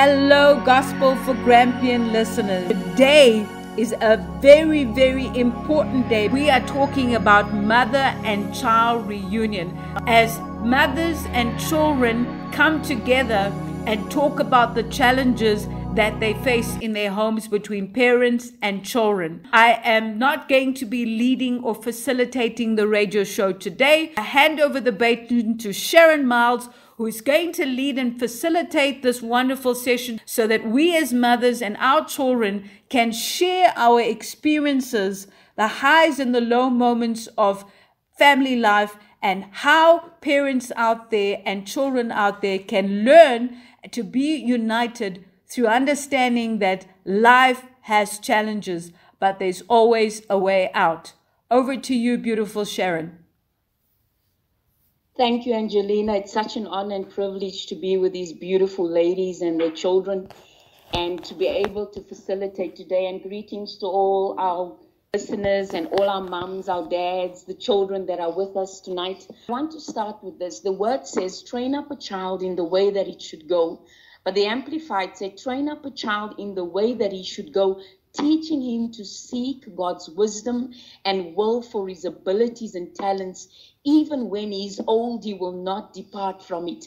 Hello, Gospel for Grampian listeners. Today is a very, very important day. We are talking about mother and child reunion as mothers and children come together and talk about the challenges that they face in their homes between parents and children. I am not going to be leading or facilitating the radio show today. I hand over the baton to Sharon Myles who is going to lead and facilitate this wonderful session so that we as mothers and our children can share our experiences, the highs and the low moments of family life, and how parents out there and children out there can learn to be united through understanding that life has challenges, but there's always a way out. Over to you, beautiful Sharon. Thank you, Angelina. It's such an honor and privilege to be with these beautiful ladies and their children and to be able to facilitate today. And greetings to all our listeners and all our mums, our dads, the children that are with us tonight. I want to start with this. The word says, train up a child in the way that it should go. But the Amplified said, train up a child in the way that he should go, teaching him to seek God's wisdom and will for his abilities and talents even when he's old, he will not depart from it.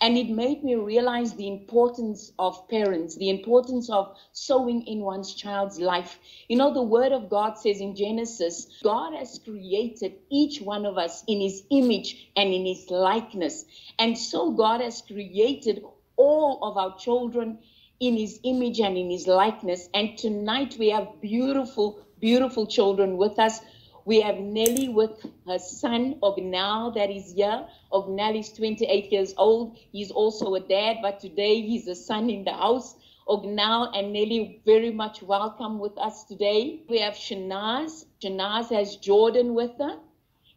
And it made me realize the importance of parents, the importance of sowing in one's child's life. You know, the word of God says in Genesis, God has created each one of us in his image and in his likeness. And so God has created all of our children in his image and in his likeness. And tonight we have beautiful, beautiful children with us we have Nelly with her son, Augnel, that is here. Augnel is 28 years old. He's also a dad, but today he's a son in the house. Augnel and Nelly, very much welcome with us today. We have Shinaaz. Shinaaz has Jordan with her,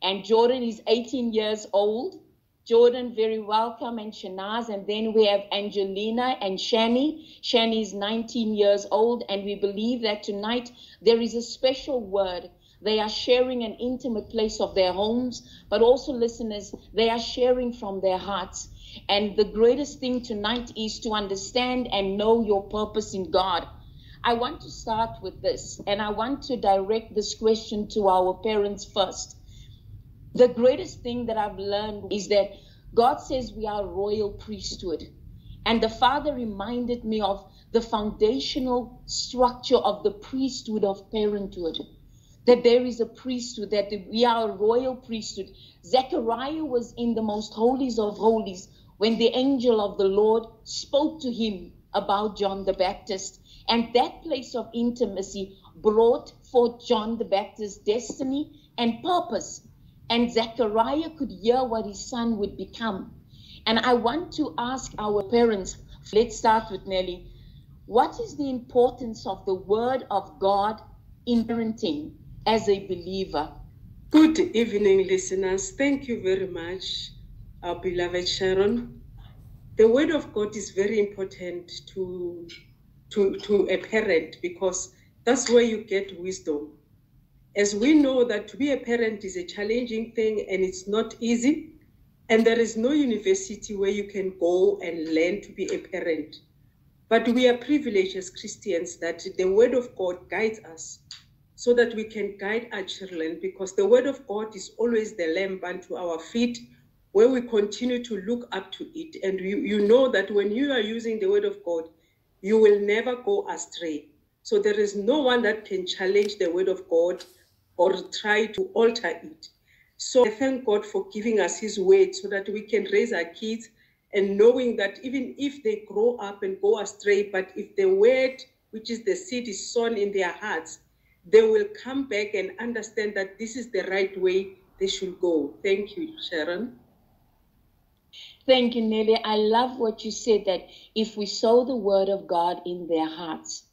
and Jordan is 18 years old. Jordan, very welcome, and Shinaaz. And then we have Angelina and Shanny. Shanny is 19 years old, and we believe that tonight there is a special word they are sharing an intimate place of their homes, but also, listeners, they are sharing from their hearts. And the greatest thing tonight is to understand and know your purpose in God. I want to start with this, and I want to direct this question to our parents first. The greatest thing that I've learned is that God says we are royal priesthood. And the Father reminded me of the foundational structure of the priesthood of parenthood that there is a priesthood, that we are a royal priesthood. Zechariah was in the most holies of holies when the angel of the Lord spoke to him about John the Baptist. And that place of intimacy brought forth John the Baptist's destiny and purpose. And Zechariah could hear what his son would become. And I want to ask our parents, let's start with Nelly. What is the importance of the word of God in parenting? As a believer. Good evening, listeners. Thank you very much, our beloved Sharon. The word of God is very important to, to, to a parent because that's where you get wisdom. As we know that to be a parent is a challenging thing and it's not easy, and there is no university where you can go and learn to be a parent. But we are privileged as Christians that the word of God guides us so that we can guide our children because the word of God is always the lamp unto our feet where we continue to look up to it. And you, you know that when you are using the word of God, you will never go astray. So there is no one that can challenge the word of God or try to alter it. So I thank God for giving us his word so that we can raise our kids and knowing that even if they grow up and go astray, but if the word, which is the seed, is sown in their hearts, they will come back and understand that this is the right way they should go. Thank you, Sharon. Thank you, Nelly. I love what you said that if we sow the word of God in their hearts,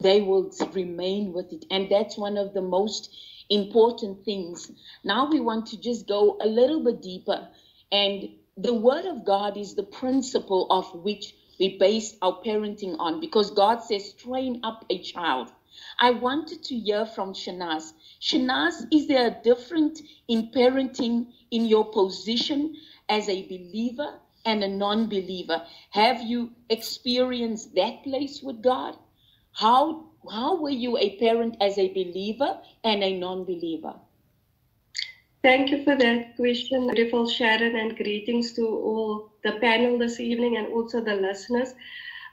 they will remain with it. And that's one of the most important things. Now we want to just go a little bit deeper. And the word of God is the principle of which we base our parenting on because God says, train up a child. I wanted to hear from Shinaaz. Shinaaz, is there a difference in parenting in your position as a believer and a non believer. Have you experienced that place with God? How, how were you a parent as a believer and a non believer? Thank you for that question, beautiful Sharon, and greetings to all the panel this evening and also the listeners.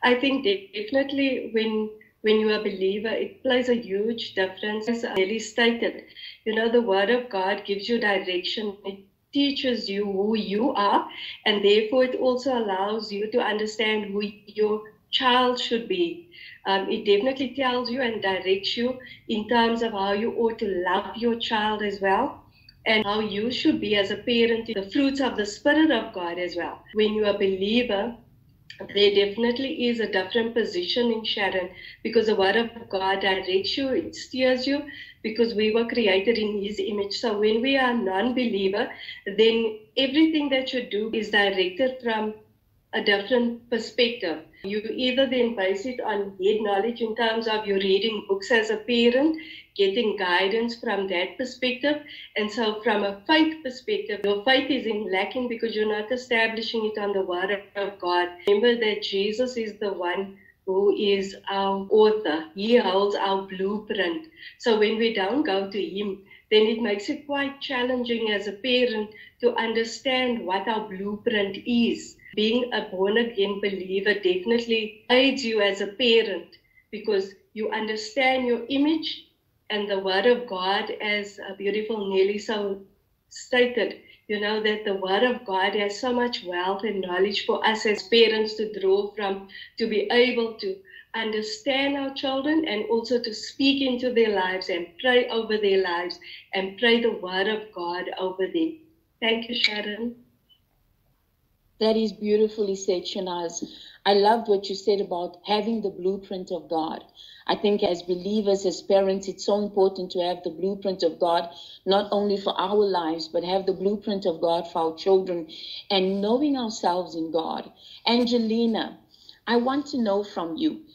I think definitely when when you are a believer, it plays a huge difference. As Nelly stated, you know, the Word of God gives you direction. It teaches you who you are, and therefore it also allows you to understand who your child should be. Um, it definitely tells you and directs you in terms of how you ought to love your child as well and how you should be as a parent, the fruits of the Spirit of God as well. When you are a believer, there definitely is a different position in Sharon because the Word of God directs you, it steers you, because we were created in His image. So when we are non believer, then everything that you do is directed from a different perspective. You either then base it on head knowledge in terms of you reading books as a parent, getting guidance from that perspective. And so, from a faith perspective, your faith is in lacking because you're not establishing it on the Word of God. Remember that Jesus is the one who is our author. He holds our blueprint. So, when we don't go to Him, then it makes it quite challenging as a parent to understand what our blueprint is being a born again believer definitely aids you as a parent because you understand your image and the word of God, as a beautiful Nelly so stated, you know, that the word of God has so much wealth and knowledge for us as parents to draw from, to be able to understand our children and also to speak into their lives and pray over their lives and pray the word of God over them. Thank you, Sharon. That is beautifully said, Shinaaz. I loved what you said about having the blueprint of God. I think as believers, as parents, it's so important to have the blueprint of God, not only for our lives, but have the blueprint of God for our children and knowing ourselves in God. Angelina, I want to know from you,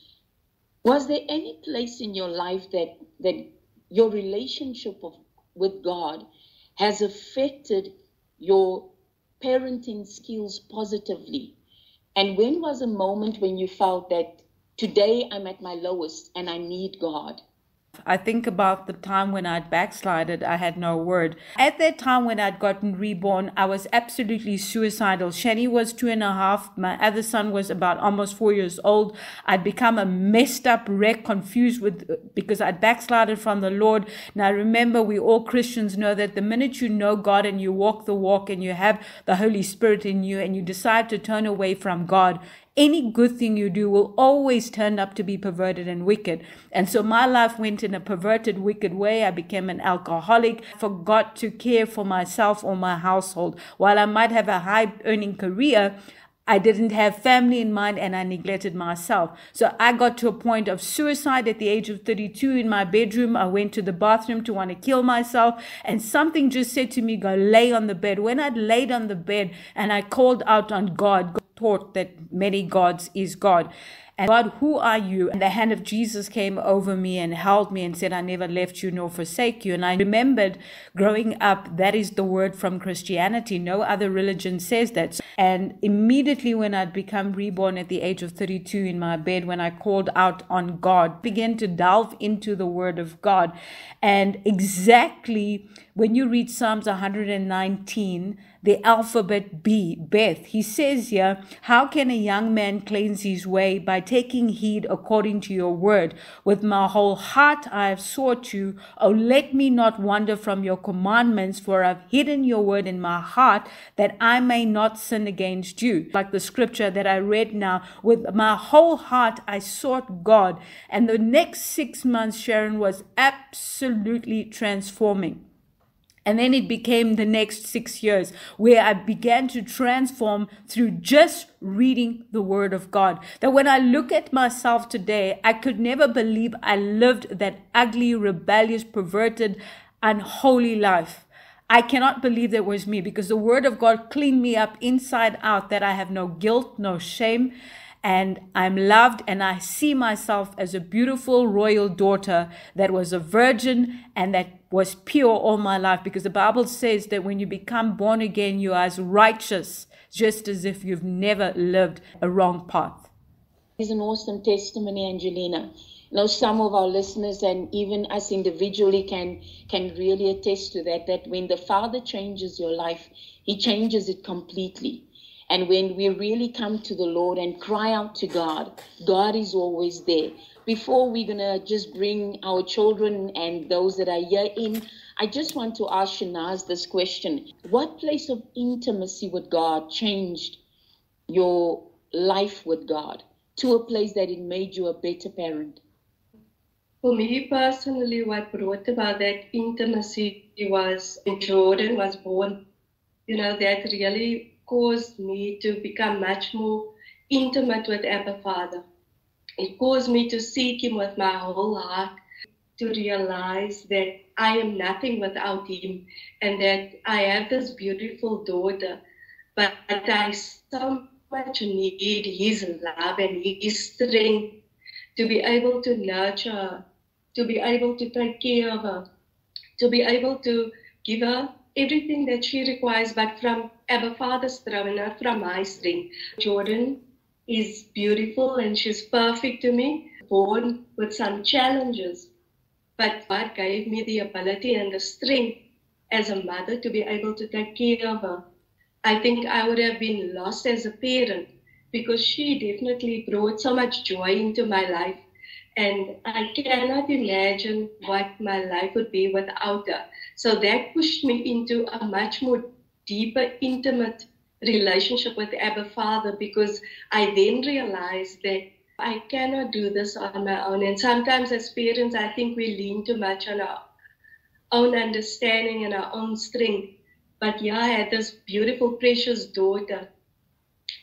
was there any place in your life that, that your relationship of, with God has affected your parenting skills positively? And when was a moment when you felt that today I'm at my lowest and I need God? I think about the time when I'd backslided, I had no word. At that time when I'd gotten reborn, I was absolutely suicidal. Shanny was two and a half. My other son was about almost four years old. I'd become a messed up wreck, confused with, because I'd backslided from the Lord. Now remember, we all Christians know that the minute you know God and you walk the walk and you have the Holy Spirit in you and you decide to turn away from God, any good thing you do will always turn up to be perverted and wicked. And so my life went in a perverted, wicked way. I became an alcoholic, forgot to care for myself or my household. While I might have a high earning career, I didn't have family in mind and I neglected myself. So I got to a point of suicide at the age of 32 in my bedroom. I went to the bathroom to want to kill myself and something just said to me, go lay on the bed. When I'd laid on the bed and I called out on God, God taught that many gods is God. And God, who are you? And the hand of Jesus came over me and held me and said, I never left you nor forsake you. And I remembered growing up, that is the word from Christianity. No other religion says that. And immediately when I'd become reborn at the age of 32 in my bed, when I called out on God, began to delve into the word of God. And exactly when you read Psalms 119, the alphabet B, Beth. He says here, How can a young man cleanse his way? By taking heed according to your word. With my whole heart I have sought you. Oh, let me not wander from your commandments, for I've hidden your word in my heart that I may not sin against you. Like the scripture that I read now, with my whole heart I sought God. And the next six months, Sharon was absolutely transforming. And then it became the next six years where I began to transform through just reading the Word of God. That when I look at myself today, I could never believe I lived that ugly, rebellious, perverted, unholy life. I cannot believe that was me because the Word of God cleaned me up inside out, that I have no guilt, no shame and I'm loved and I see myself as a beautiful royal daughter that was a virgin and that was pure all my life because the Bible says that when you become born again, you are as righteous just as if you've never lived a wrong path. It's an awesome testimony, Angelina. You know, some of our listeners and even us individually can can really attest to that. That when the Father changes your life, He changes it completely. And when we really come to the Lord and cry out to God, God is always there. Before we're going to just bring our children and those that are here in, I just want to ask Shinaaz this question. What place of intimacy with God changed your life with God to a place that it made you a better parent? For me personally, what brought about that intimacy was when Jordan was born. You know, that really caused me to become much more intimate with Abba Father. It caused me to seek Him with my whole heart, to realize that I am nothing without Him and that I have this beautiful daughter, but I so much need His love and His strength to be able to nurture her, to be able to take care of her, to be able to give her everything that she requires, but from Abba Father's not from my strength. Jordan is beautiful and she's perfect to me, born with some challenges. But God gave me the ability and the strength as a mother to be able to take care of her. I think I would have been lost as a parent because she definitely brought so much joy into my life. And I cannot imagine what my life would be without her. So that pushed me into a much more deeper, intimate relationship with Abba Father because I then realized that I cannot do this on my own. And sometimes as parents, I think we lean too much on our own understanding and our own strength. But yeah, I had this beautiful, precious daughter.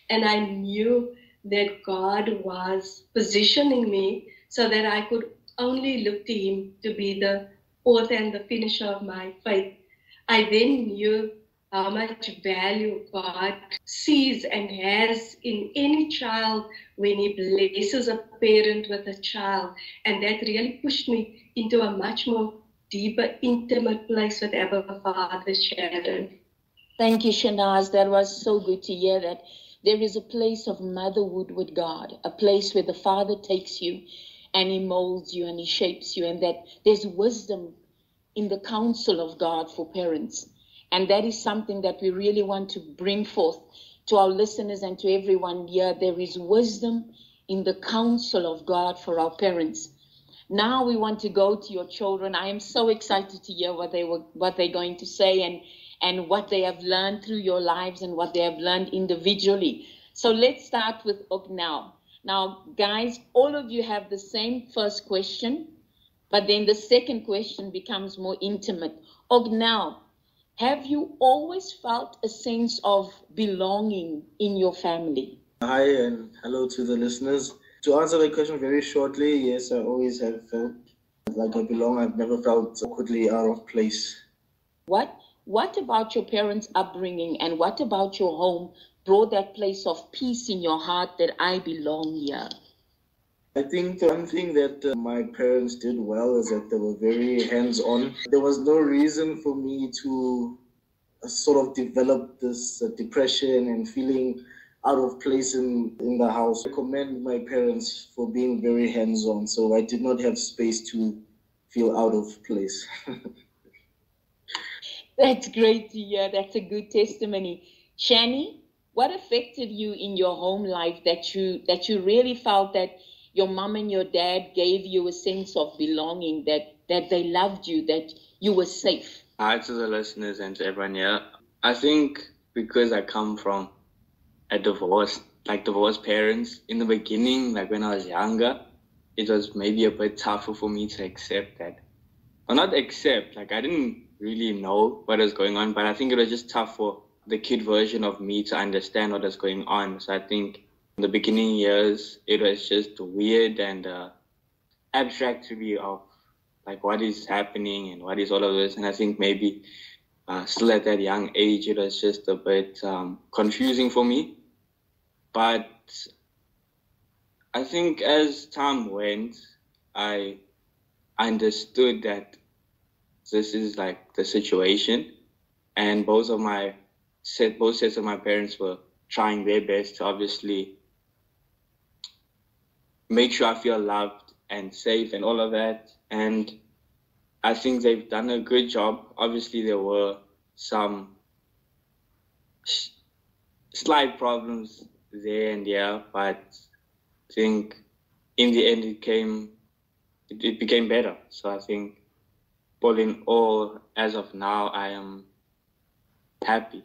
And I knew that God was positioning me so that I could only look to Him to be the author and the finisher of my faith. I then knew how much value God sees and has in any child when He blesses a parent with a child. And that really pushed me into a much more deeper, intimate place with Abba Father Sharon. Thank you, Shinaaz. That was so good to hear that there is a place of motherhood with God, a place where the Father takes you and he molds you and he shapes you, and that there's wisdom in the counsel of God for parents. And that is something that we really want to bring forth to our listeners and to everyone here. There is wisdom in the counsel of God for our parents. Now we want to go to your children. I am so excited to hear what they were, what they're going to say and and what they have learned through your lives and what they have learned individually. So let's start with Augnel. Now, guys, all of you have the same first question, but then the second question becomes more intimate. Augnel, have you always felt a sense of belonging in your family? Hi, and hello to the listeners. To answer the question very shortly, yes, I always have felt like I belong. I've never felt awkwardly out of place. What what about your parents' upbringing and what about your home brought that place of peace in your heart that I belong here? I think one thing that uh, my parents did well is that they were very hands on. There was no reason for me to uh, sort of develop this uh, depression and feeling out of place in, in the house. I commend my parents for being very hands on, so I did not have space to feel out of place. That's great to hear. That's a good testimony. Shanny, what affected you in your home life that you that you really felt that your mom and your dad gave you a sense of belonging that that they loved you that you were safe? Hi to the listeners and to everyone here. I think because i come from a divorce like divorced parents in the beginning like when i was younger it was maybe a bit tougher for me to accept that. Or not accept like i didn't really know what was going on but i think it was just tough for the kid version of me to understand what is going on. So I think in the beginning years, it was just weird and uh, abstract to me of like what is happening and what is all of this. And I think maybe uh, still at that young age, it was just a bit um, confusing for me. But I think as time went, I understood that this is like the situation, and both of my set both sets of my parents were trying their best to obviously make sure I feel loved and safe and all of that. And I think they've done a good job. Obviously, there were some slight problems there and there, but I think in the end it came, it, it became better. So I think all in all, as of now, I am happy.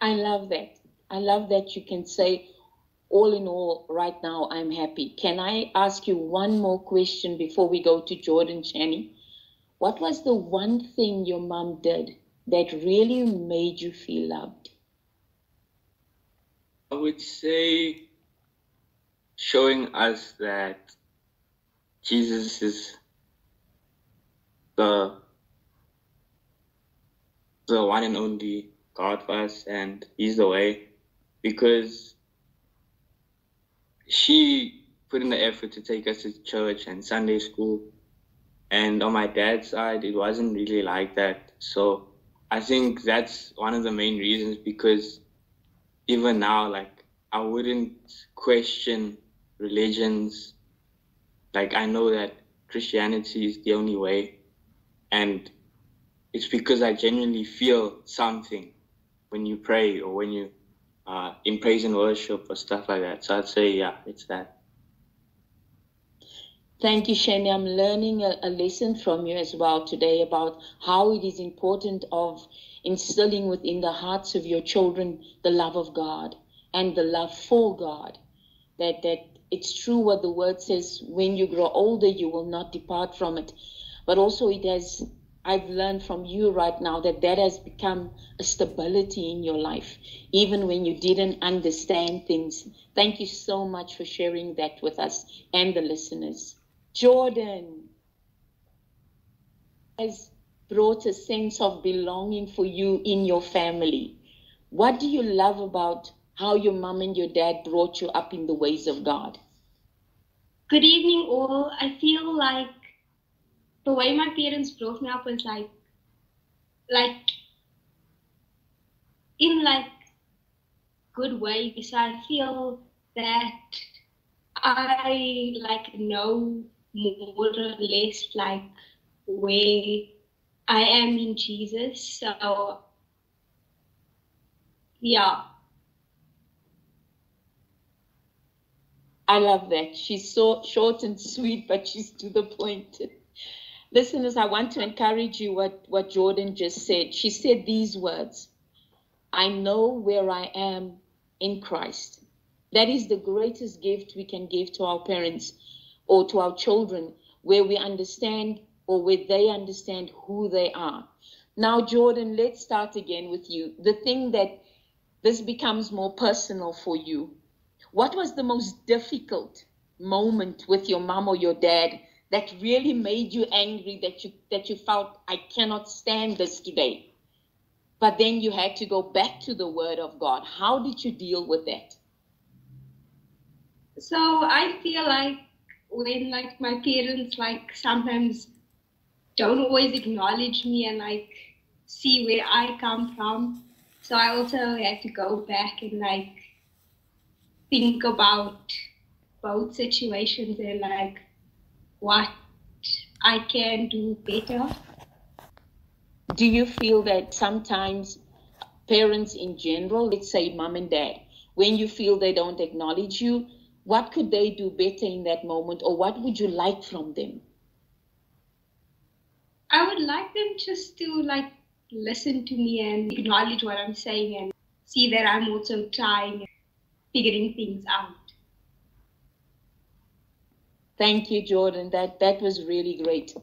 I love that. I love that you can say, all in all, right now, I'm happy. Can I ask you one more question before we go to Jordan Shanny? What was the one thing your mom did that really made you feel loved? I would say showing us that Jesus is the the one and only God for us and He's the way because she put in the effort to take us to church and Sunday school. And on my dad's side, it wasn't really like that. So I think that's one of the main reasons because even now, like, I wouldn't question religions. Like, I know that Christianity is the only way. And it's because I genuinely feel something when you pray or when you uh, in praise and worship or stuff like that. So I'd say, yeah, it's that. Thank you, Shanny. I'm learning a, a, lesson from you as well today about how it is important of instilling within the hearts of your children the love of God and the love for God. That that it's true what the word says. When you grow older, you will not depart from it. But also, it has I've learned from you right now that that has become a stability in your life, even when you didn't understand things. Thank you so much for sharing that with us and the listeners. Jordan has brought a sense of belonging for you in your family. What do you love about how your mom and your dad brought you up in the ways of God? Good evening, all. I feel like the way my parents brought me up was like like in like good ways. I feel that I like know more or less like where I am in Jesus. So yeah. I love that. She's so short and sweet, but she's to the point. Listeners, I want to encourage you what, what Jordan just said. She said these words I know where I am in Christ. That is the greatest gift we can give to our parents or to our children, where we understand or where they understand who they are. Now, Jordan, let's start again with you. The thing that this becomes more personal for you. What was the most difficult moment with your mom or your dad that really made you angry that you that you felt I cannot stand this today. But then you had to go back to the word of God. How did you deal with that? So I feel like when like my parents like sometimes don't always acknowledge me and like see where I come from. So I also had to go back and like think about both situations and like what I can do better. Do you feel that sometimes parents in general, let's say mom and dad, when you feel they don't acknowledge you, what could they do better in that moment or what would you like from them? I would like them just to like listen to me and acknowledge what I'm saying and see that I'm also trying figuring things out. Thank you, Jordan. That that was really great.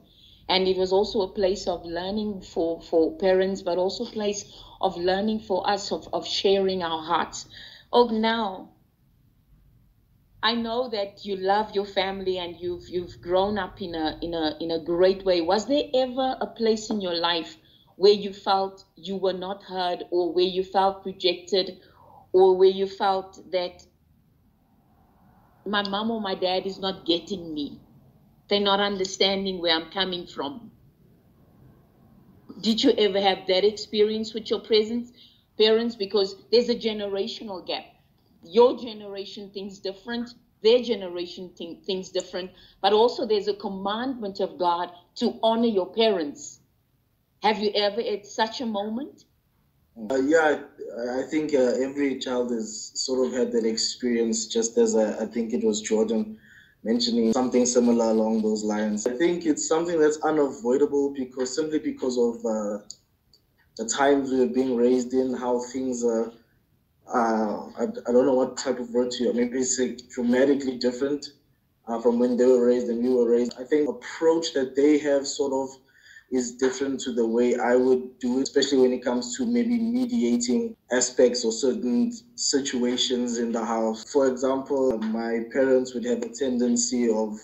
And it was also a place of learning for, for parents, but also a place of learning for us of, of sharing our hearts. Oh now I know that you love your family and you've you've grown up in a in a in a great way. Was there ever a place in your life where you felt you were not heard or where you felt rejected or where you felt that my mom or my dad is not getting me. They're not understanding where I'm coming from. Did you ever have that experience with your presence? parents because there's a generational gap. Your generation thinks different, their generation think, thinks different, but also there's a commandment of God to honor your parents. Have you ever had such a moment? Uh, yeah, I think uh, every child has sort of had that experience, just as I, I think it was Jordan mentioning something similar along those lines. I think it's something that's unavoidable because simply because of uh, the times we are being raised in, how things are. Uh, I, I don't know what type of word to use. Maybe it's like dramatically different uh, from when they were raised and you were raised. I think approach that they have sort of is different to the way I would do it, especially when it comes to maybe mediating aspects or certain situations in the house. For example, my parents would have a tendency of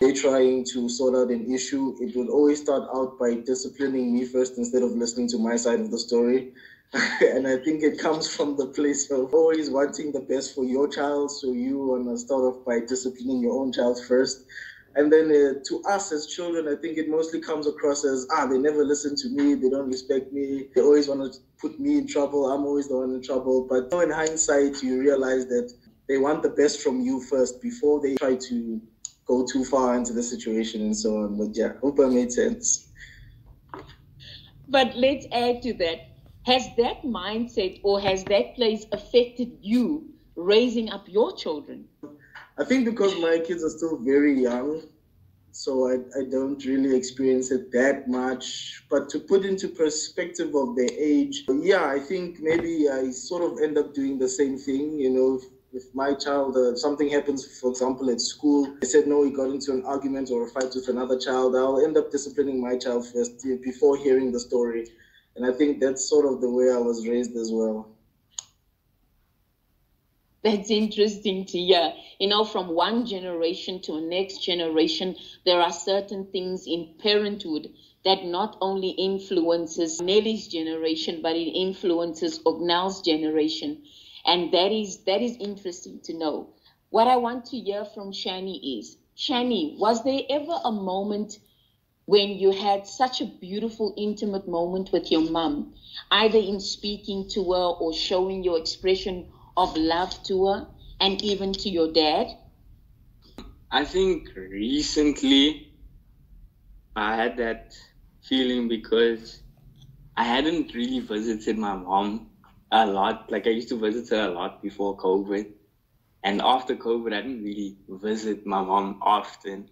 they trying to sort out an issue. It would always start out by disciplining me first instead of listening to my side of the story. and I think it comes from the place of always wanting the best for your child. So you want to start off by disciplining your own child first and then uh, to us as children, I think it mostly comes across as, ah, they never listen to me, they don't respect me, they always want to put me in trouble, I'm always the one in trouble. But in hindsight, you realize that they want the best from you first before they try to go too far into the situation and so on. But yeah, hope I made sense. But let's add to that. Has that mindset or has that place affected you raising up your children? I think because my kids are still very young, so I, I don't really experience it that much. But to put into perspective of their age, yeah, I think maybe I sort of end up doing the same thing. You know, if, if my child, uh, something happens, for example, at school, they said no, he got into an argument or a fight with another child, I'll end up disciplining my child first before hearing the story. And I think that's sort of the way I was raised as well. That's interesting to hear. You know, from one generation to next generation, there are certain things in parenthood that not only influences Nelly's generation, but it influences Augnel's generation. And that is that is interesting to know. What I want to hear from Shanny is, Shanny, was there ever a moment when you had such a beautiful, intimate moment with your mom, either in speaking to her or showing your expression of love to her and even to your dad? I think recently I had that feeling because I hadn't really visited my mom a lot. Like I used to visit her a lot before COVID. And after COVID, I didn't really visit my mom often.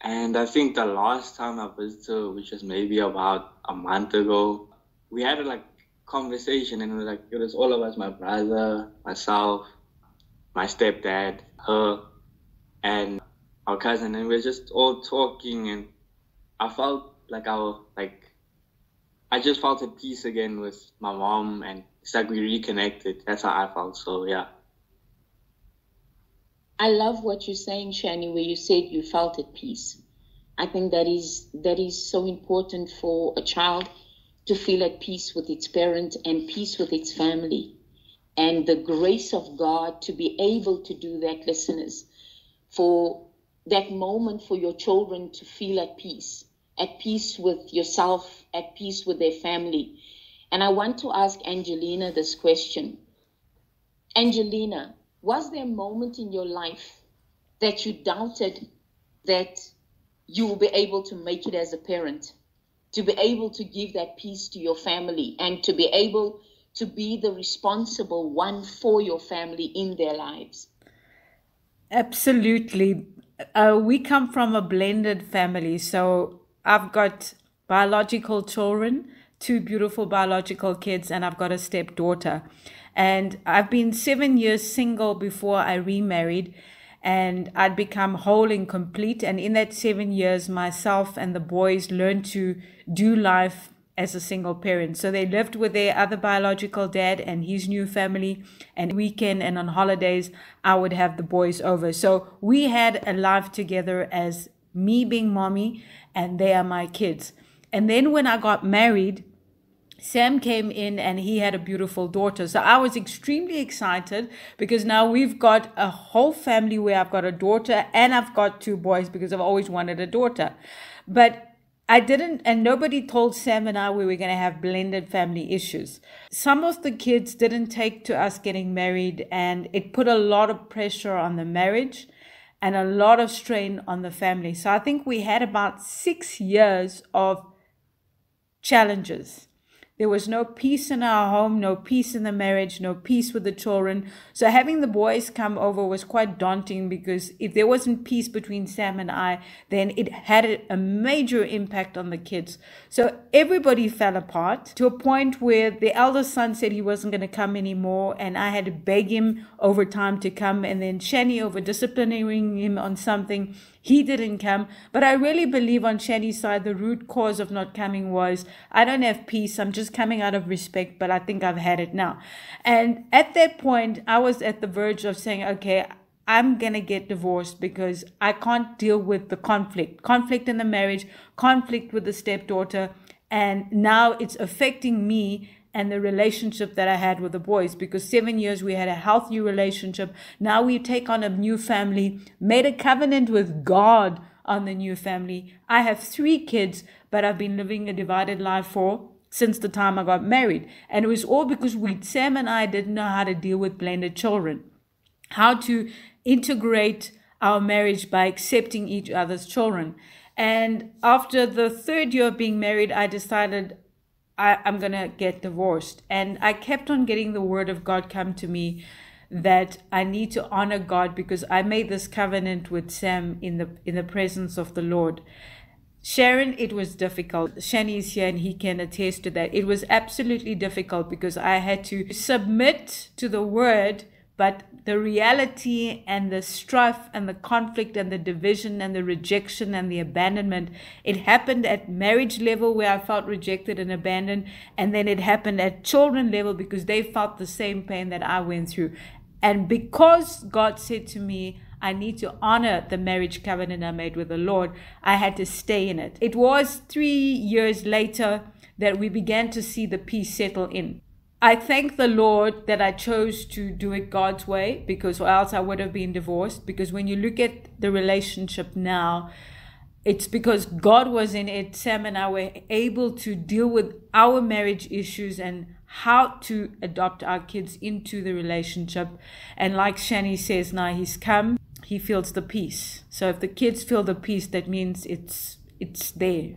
And I think the last time I visited her, which was maybe about a month ago, we had like conversation and it was like it was all of us my brother myself my stepdad her and our cousin and we were just all talking and i felt like i was like i just felt at peace again with my mom and it's like we reconnected. That's how i felt so yeah. I love what you're saying shanny where you said you felt at peace. I think that is that is so important for a child to feel at peace with its parent and peace with its family. And the grace of God to be able to do that, listeners, for that moment for your children to feel at peace, at peace with yourself, at peace with their family. And I want to ask Angelina this question Angelina, was there a moment in your life that you doubted that you will be able to make it as a parent? To be able to give that peace to your family and to be able to be the responsible one for your family in their lives. Absolutely. Uh, we come from a blended family. So I've got biological children, two beautiful biological kids, and I've got a stepdaughter. And I've been seven years single before I remarried and I'd become whole and complete. And in that seven years, myself and the boys learned to do life as a single parent. So they lived with their other biological dad and his new family. And weekend and on holidays, I would have the boys over. So we had a life together as me being mommy and they are my kids. And then when I got married, Sam came in and he had a beautiful daughter. So I was extremely excited because now we've got a whole family where I've got a daughter and I've got two boys because I've always wanted a daughter. But I didn't, and nobody told Sam and I we were going to have blended family issues. Some of the kids didn't take to us getting married, and it put a lot of pressure on the marriage and a lot of strain on the family. So I think we had about six years of challenges. There was no peace in our home, no peace in the marriage, no peace with the children. So having the boys come over was quite daunting because if there wasn't peace between Sam and I, then it had a major impact on the kids. So everybody fell apart to a point where the eldest son said he wasn't going to come anymore, and I had to beg him over time to come, and then Shanny over disciplining him on something he didn't come. But I really believe on Shanny's side, the root cause of not coming was I don't have peace. I'm just coming out of respect, but I think I've had it now. And at that point, I was at the verge of saying, okay, I'm going to get divorced because I can't deal with the conflict, conflict in the marriage, conflict with the stepdaughter. And now it's affecting me and the relationship that I had with the boys because seven years we had a healthy relationship. Now we take on a new family, made a covenant with God on the new family. I have three kids, but I've been living a divided life for since the time I got married. And it was all because we, Sam and I didn't know how to deal with blended children, how to integrate our marriage by accepting each other's children. And after the third year of being married, I decided I, I'm going to get divorced. And I kept on getting the word of God come to me that I need to honor God because I made this covenant with Sam in the in the presence of the Lord. Sharon, it was difficult. Shanny is here and he can attest to that. It was absolutely difficult because I had to submit to the word but the reality and the strife and the conflict and the division and the rejection and the abandonment, it happened at marriage level where I felt rejected and abandoned. And then it happened at children level because they felt the same pain that I went through. And because God said to me, I need to honor the marriage covenant I made with the Lord, I had to stay in it. It was three years later that we began to see the peace settle in. I thank the Lord that I chose to do it God's way because or else I would have been divorced. Because when you look at the relationship now, it's because God was in it. Sam and I were able to deal with our marriage issues and how to adopt our kids into the relationship. And like Shanny says now, he's come, he feels the peace. So if the kids feel the peace, that means it's it's there.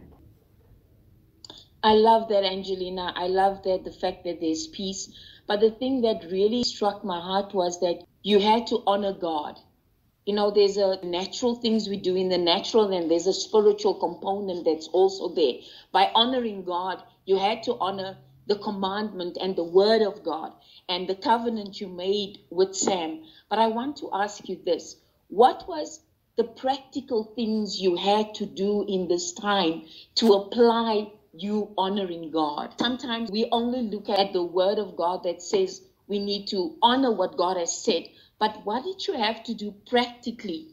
I love that, Angelina. I love that the fact that there's peace. But the thing that really struck my heart was that you had to honor God. You know, there's a natural things we do in the natural, and there's a spiritual component that's also there. By honoring God, you had to honor the commandment and the word of God and the covenant you made with Sam. But I want to ask you this what was the practical things you had to do in this time to apply you honoring God. Sometimes we only look at the word of God that says we need to honor what God has said. But what did you have to do practically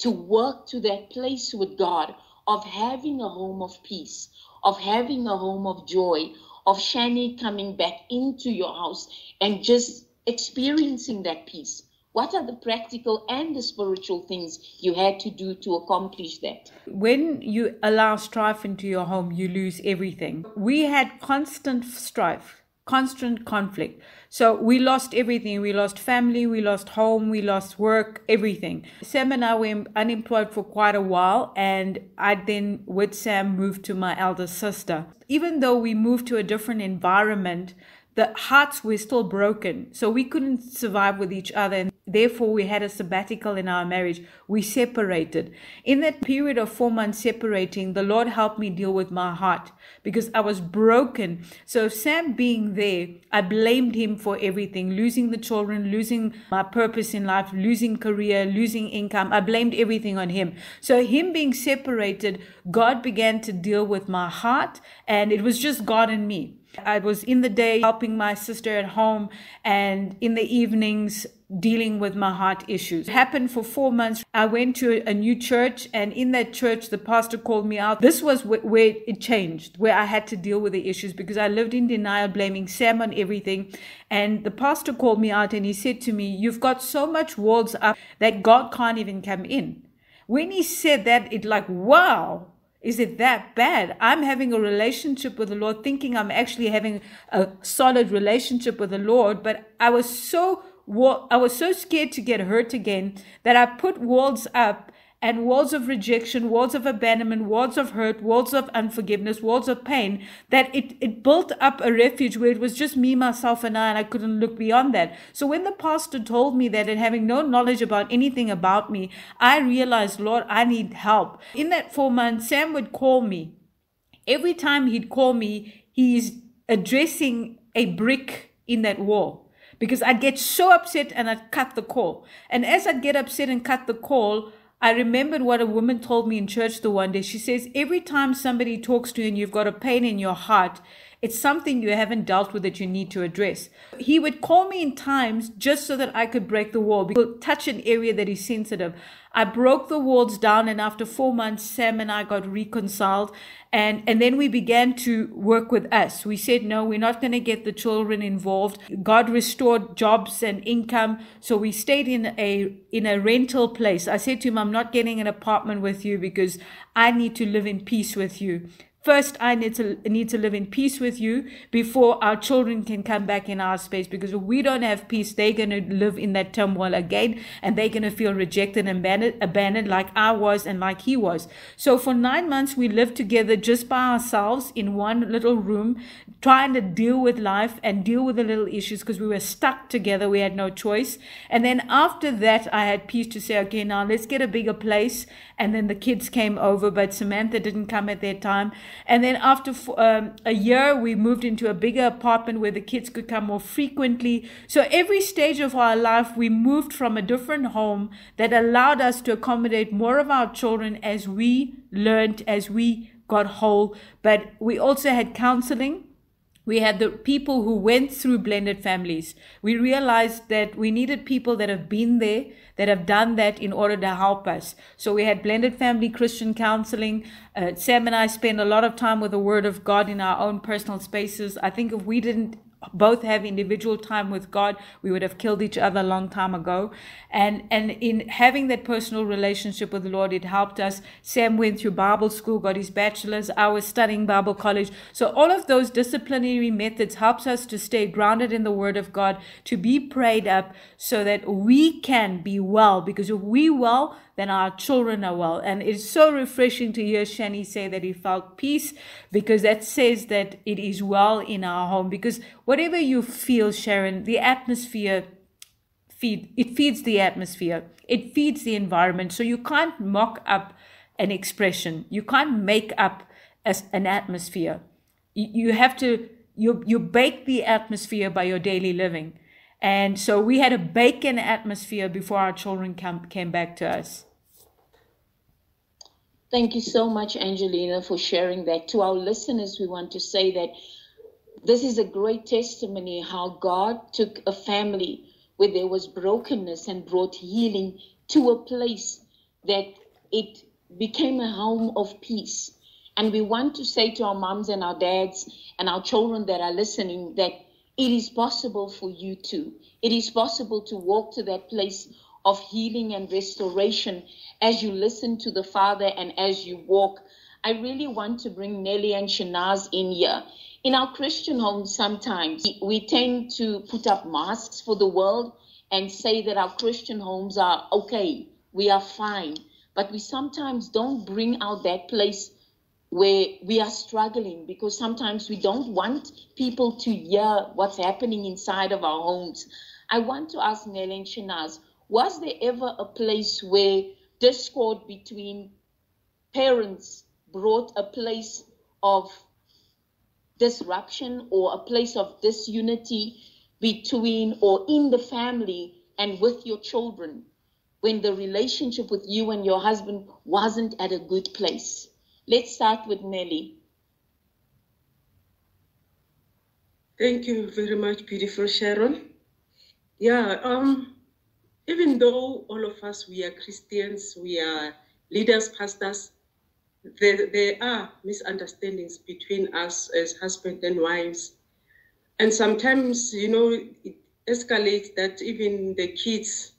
to work to that place with God of having a home of peace, of having a home of joy, of Shanny coming back into your house and just experiencing that peace? What are the practical and the spiritual things you had to do to accomplish that? When you allow strife into your home, you lose everything. We had constant strife, constant conflict. So we lost everything. We lost family, we lost home, we lost work, everything. Sam and I were unemployed for quite a while, and I then, with Sam, moved to my elder sister. Even though we moved to a different environment, the hearts were still broken. So we couldn't survive with each other. And therefore, we had a sabbatical in our marriage. We separated. In that period of four months separating, the Lord helped me deal with my heart because I was broken. So, Sam being there, I blamed him for everything losing the children, losing my purpose in life, losing career, losing income. I blamed everything on him. So, him being separated, God began to deal with my heart, and it was just God and me. I was in the day helping my sister at home and in the evenings dealing with my heart issues. It happened for four months. I went to a new church and in that church, the pastor called me out. This was where it changed, where I had to deal with the issues because I lived in denial, blaming Sam on everything. And the pastor called me out and he said to me, you've got so much walls up that God can't even come in. When he said that, it like, wow, Is it that bad? I'm having a relationship with the Lord, thinking I'm actually having a solid relationship with the Lord, but I was so I was so scared to get hurt again that I put walls up and walls of rejection, walls of abandonment, walls of hurt, walls of unforgiveness, walls of pain, that it, it built up a refuge where it was just me, myself, and I, and I couldn't look beyond that. So when the pastor told me that and having no knowledge about anything about me, I realized, Lord, I need help. In that four months, Sam would call me. Every time he'd call me, he's addressing a brick in that wall because I'd get so upset and I'd cut the call. And as I'd get upset and cut the call, I remembered what a woman told me in church the one day. She says, Every time somebody talks to you and you've got a pain in your heart, it's something you haven't dealt with that you need to address. He would call me in times just so that I could break the wall, because touch an area that is sensitive. I broke the walls down, and after four months, Sam and I got reconciled. And, and then we began to work with us. We said, no, we're not going to get the children involved. God restored jobs and income. So we stayed in a, in a rental place. I said to him, I'm not getting an apartment with you because I need to live in peace with you. First, I need to need to live in peace with you before our children can come back in our space. Because if we don't have peace, they're going to live in that turmoil again, and they're going to feel rejected and abandoned, abandoned like I was and like he was. So for nine months, we lived together just by ourselves in one little room, trying to deal with life and deal with the little issues because we were stuck together. We had no choice. And then after that, I had peace to say, okay, now let's get a bigger place. And then the kids came over, but Samantha didn't come at their time. And then after um, a year, we moved into a bigger apartment where the kids could come more frequently. So every stage of our life, we moved from a different home that allowed us to accommodate more of our children as we learned, as we got whole. But we also had counseling we had the people who went through blended families. We realized that we needed people that have been there, that have done that in order to help us. So we had blended family Christian counseling. Uh, Sam and I spend a lot of time with the Word of God in our own personal spaces. I think if we didn't both have individual time with God, we would have killed each other a long time ago. And and in having that personal relationship with the Lord, it helped us. Sam went through Bible school, got his bachelor's. I was studying Bible college. So all of those disciplinary methods helps us to stay grounded in the Word of God, to be prayed up, so that we can be well. Because if we well, then our children are well. And it's so refreshing to hear Shanny say that he felt peace because that says that it is well in our home. Because whatever you feel, Sharon, the atmosphere feed it feeds the atmosphere. It feeds the environment. So you can't mock up an expression. You can't make up as an atmosphere. You have to you you bake the atmosphere by your daily living. And so we had a bacon atmosphere before our children come, came back to us. Thank you so much, Angelina, for sharing that. To our listeners, we want to say that this is a great testimony how God took a family where there was brokenness and brought healing to a place that it became a home of peace. And we want to say to our moms and our dads and our children that are listening that it is possible for you too. It is possible to walk to that place of healing and restoration as you listen to the Father and as you walk. I really want to bring Nelly and Shinaaz in here. In our Christian homes, sometimes we tend to put up masks for the world and say that our Christian homes are okay, we are fine. But we sometimes don't bring out that place where we are struggling because sometimes we don't want people to hear what's happening inside of our homes. I want to ask Nelly and Shinaaz, was there ever a place where discord between parents brought a place of disruption or a place of disunity between or in the family and with your children when the relationship with you and your husband wasn't at a good place? Let's start with Nelly. Thank you very much, beautiful Sharon. Yeah, um, even though all of us, we are Christians, we are leaders, pastors, there, there are misunderstandings between us as husband and wives. And sometimes, you know, it escalates that even the kids,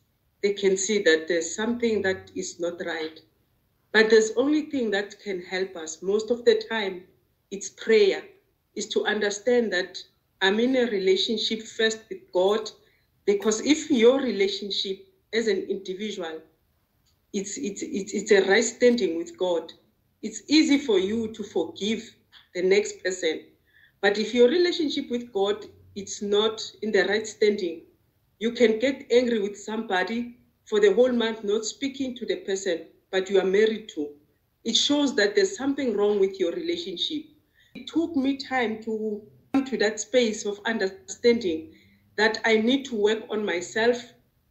they can see that there's something that is not right. But there's only thing that can help us most of the time, it's prayer, is to understand that I'm in a relationship first with God, because if your relationship as an individual, it's, it's, it's, it's a right standing with God, it's easy for you to forgive the next person. But if your relationship with God it's not in the right standing, you can get angry with somebody for the whole month not speaking to the person, but you are married to. It shows that there's something wrong with your relationship. It took me time to come to that space of understanding that I need to work on myself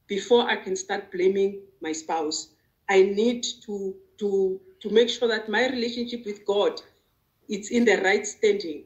before I can start blaming my spouse. I need to to to make sure that my relationship with God it's in the right standing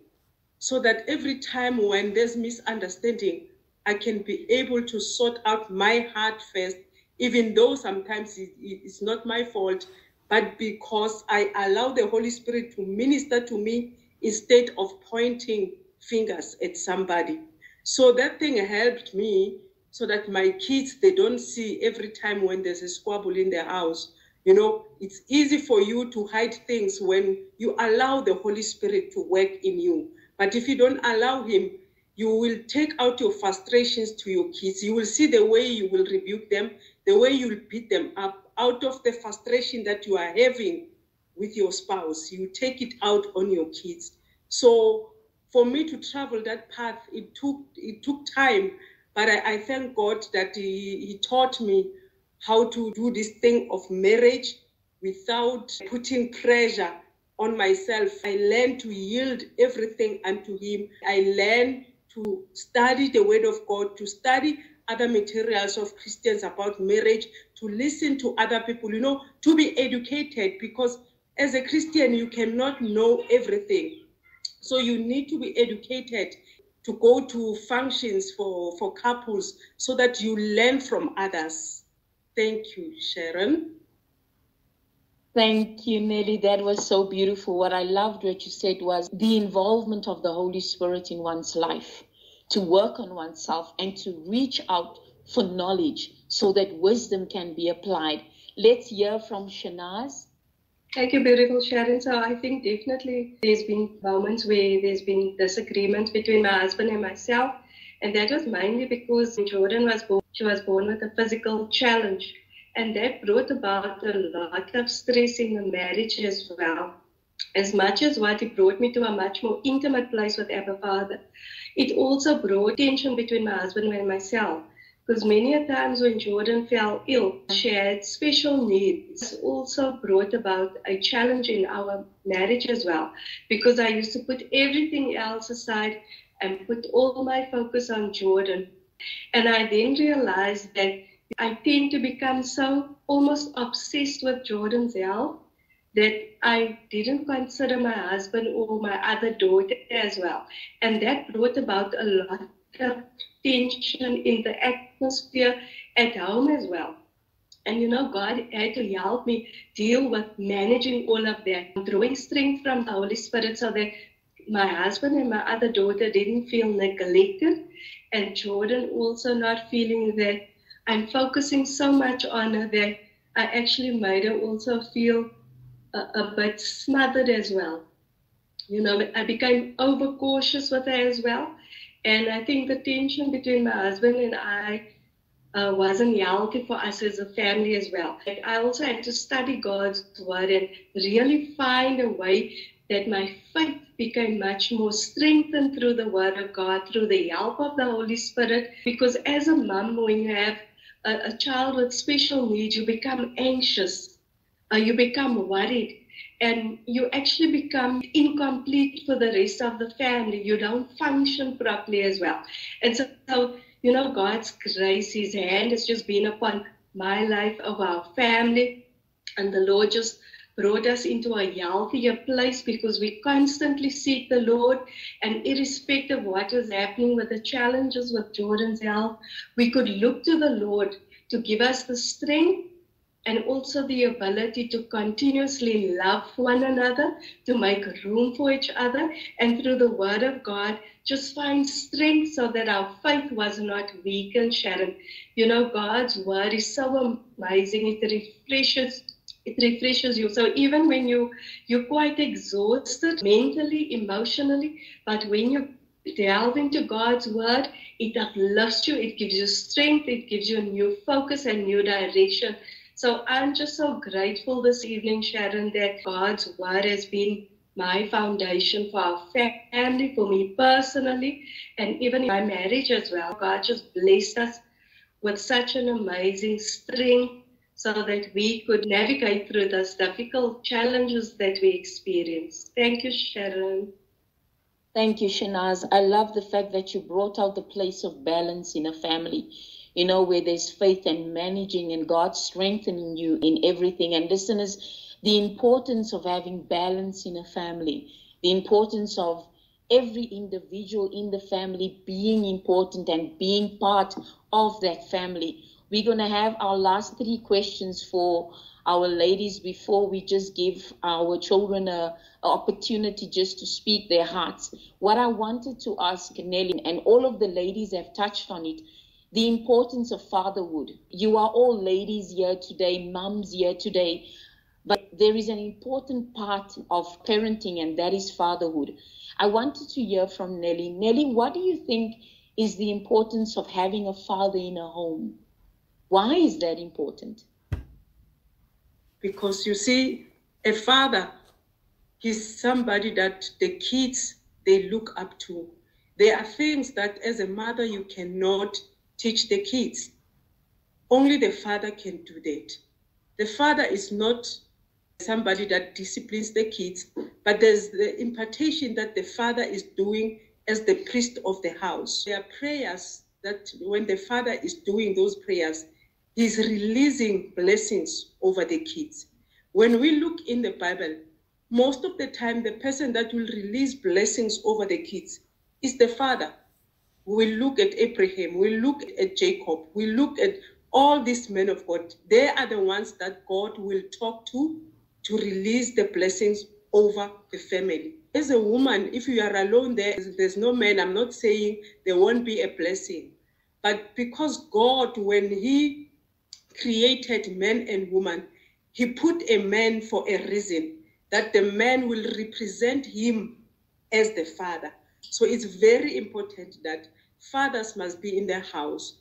so that every time when there's misunderstanding I can be able to sort out my heart first even though sometimes it, it's not my fault but because I allow the Holy Spirit to minister to me instead of pointing fingers at somebody so that thing helped me so that my kids they don't see every time when there's a squabble in the house you know, it's easy for you to hide things when you allow the Holy Spirit to work in you. But if you don't allow Him, you will take out your frustrations to your kids. You will see the way you will rebuke them, the way you will beat them up out of the frustration that you are having with your spouse. You take it out on your kids. So for me to travel that path, it took it took time, but I, I thank God that he, he taught me how to do this thing of marriage without putting pressure on myself. I learned to yield everything unto Him. I learned to study the Word of God, to study other materials of Christians about marriage, to listen to other people, you know, to be educated because as a Christian, you cannot know everything. So you need to be educated to go to functions for, for couples so that you learn from others. Thank you, Sharon. Thank you, Nelly. That was so beautiful. What I loved what you said was the involvement of the Holy Spirit in one's life, to work on oneself and to reach out for knowledge so that wisdom can be applied. Let's hear from Shinaaz. Thank you, beautiful Sharon. So I think definitely there's been moments where there's been disagreement between my husband and myself. And that was mainly because Jordan was born, she was born with a physical challenge. And that brought about a lot of stress in the marriage as well. As much as what it brought me to a much more intimate place with Abba Father, it also brought tension between my husband and myself. Because many a times when Jordan fell ill, she had special needs. Also brought about a challenge in our marriage as well. Because I used to put everything else aside and put all my focus on Jordan. And I then realized that I tend to become so almost obsessed with Jordan's health that I didn't consider my husband or my other daughter as well. And that brought about a lot tension in the atmosphere at home as well. And you know, God had to help me deal with managing all of that, drawing strength from the Holy Spirit so that my husband and my other daughter didn't feel neglected, and Jordan also not feeling that I'm focusing so much on her that I actually made her also feel a, a bit smothered as well. You know, I became overcautious with her as well. And I think the tension between my husband and I uh, wasn't healthy for us as a family as well. I also had to study God's word and really find a way that my faith became much more strengthened through the Word of God, through the help of the Holy Spirit. Because as a mom, when you have a, a child with special needs, you become anxious, uh, you become worried, and you actually become incomplete for the rest of the family. You don't function properly as well. And so, so you know, God's grace, His hand has just been upon my life, of our family, and the Lord just brought us into a healthier place because we constantly seek the Lord. And irrespective of what was happening with the challenges with Jordan's health, we could look to the Lord to give us the strength and also the ability to continuously love one another, to make room for each other, and through the Word of God, just find strength so that our faith was not weakened, Sharon. You know, God's Word is so amazing, it refreshes it refreshes you. So even when you you're quite exhausted mentally emotionally but when you delve into god's word it uplifts you it gives you strength it gives you a new focus and new direction so i'm just so grateful this evening sharon that god's word has been my foundation for our family for me personally and even in my marriage as well god just blessed us with such an amazing strength so that we could navigate through those difficult challenges that we experience. Thank you, Sharon. Thank you, Shinaaz. I love the fact that you brought out the place of balance in a family, you know, where there's faith and managing and God strengthening you in everything. And listeners, the importance of having balance in a family, the importance of every individual in the family being important and being part of that family. We're going to have our last three questions for our ladies before we just give our children a, a, opportunity just to speak their hearts. What I wanted to ask Nelly, and all of the ladies have touched on it, the importance of fatherhood. You are all ladies here today, mums here today, but there is an important part of parenting, and that is fatherhood. I wanted to hear from Nelly. Nelly, what do you think is the importance of having a father in a home? Why is that important? Because you see, a father, he's somebody that the kids they look up to. There are things that as a mother you cannot teach the kids. Only the father can do that. The father is not somebody that disciplines the kids, but there's the impartation that the father is doing as the priest of the house. There are prayers that when the father is doing those prayers, he's releasing blessings over the kids. When we look in the Bible, most of the time, the person that will release blessings over the kids is the father. We look at Abraham, we look at Jacob, we look at all these men of God. They are the ones that God will talk to to release the blessings over the family. As a woman, if you are alone there, there's no man, I'm not saying there won't be a blessing. But because God, when He created man and woman, He put a man for a reason, that the man will represent Him as the father. So it's very important that fathers must be in the house,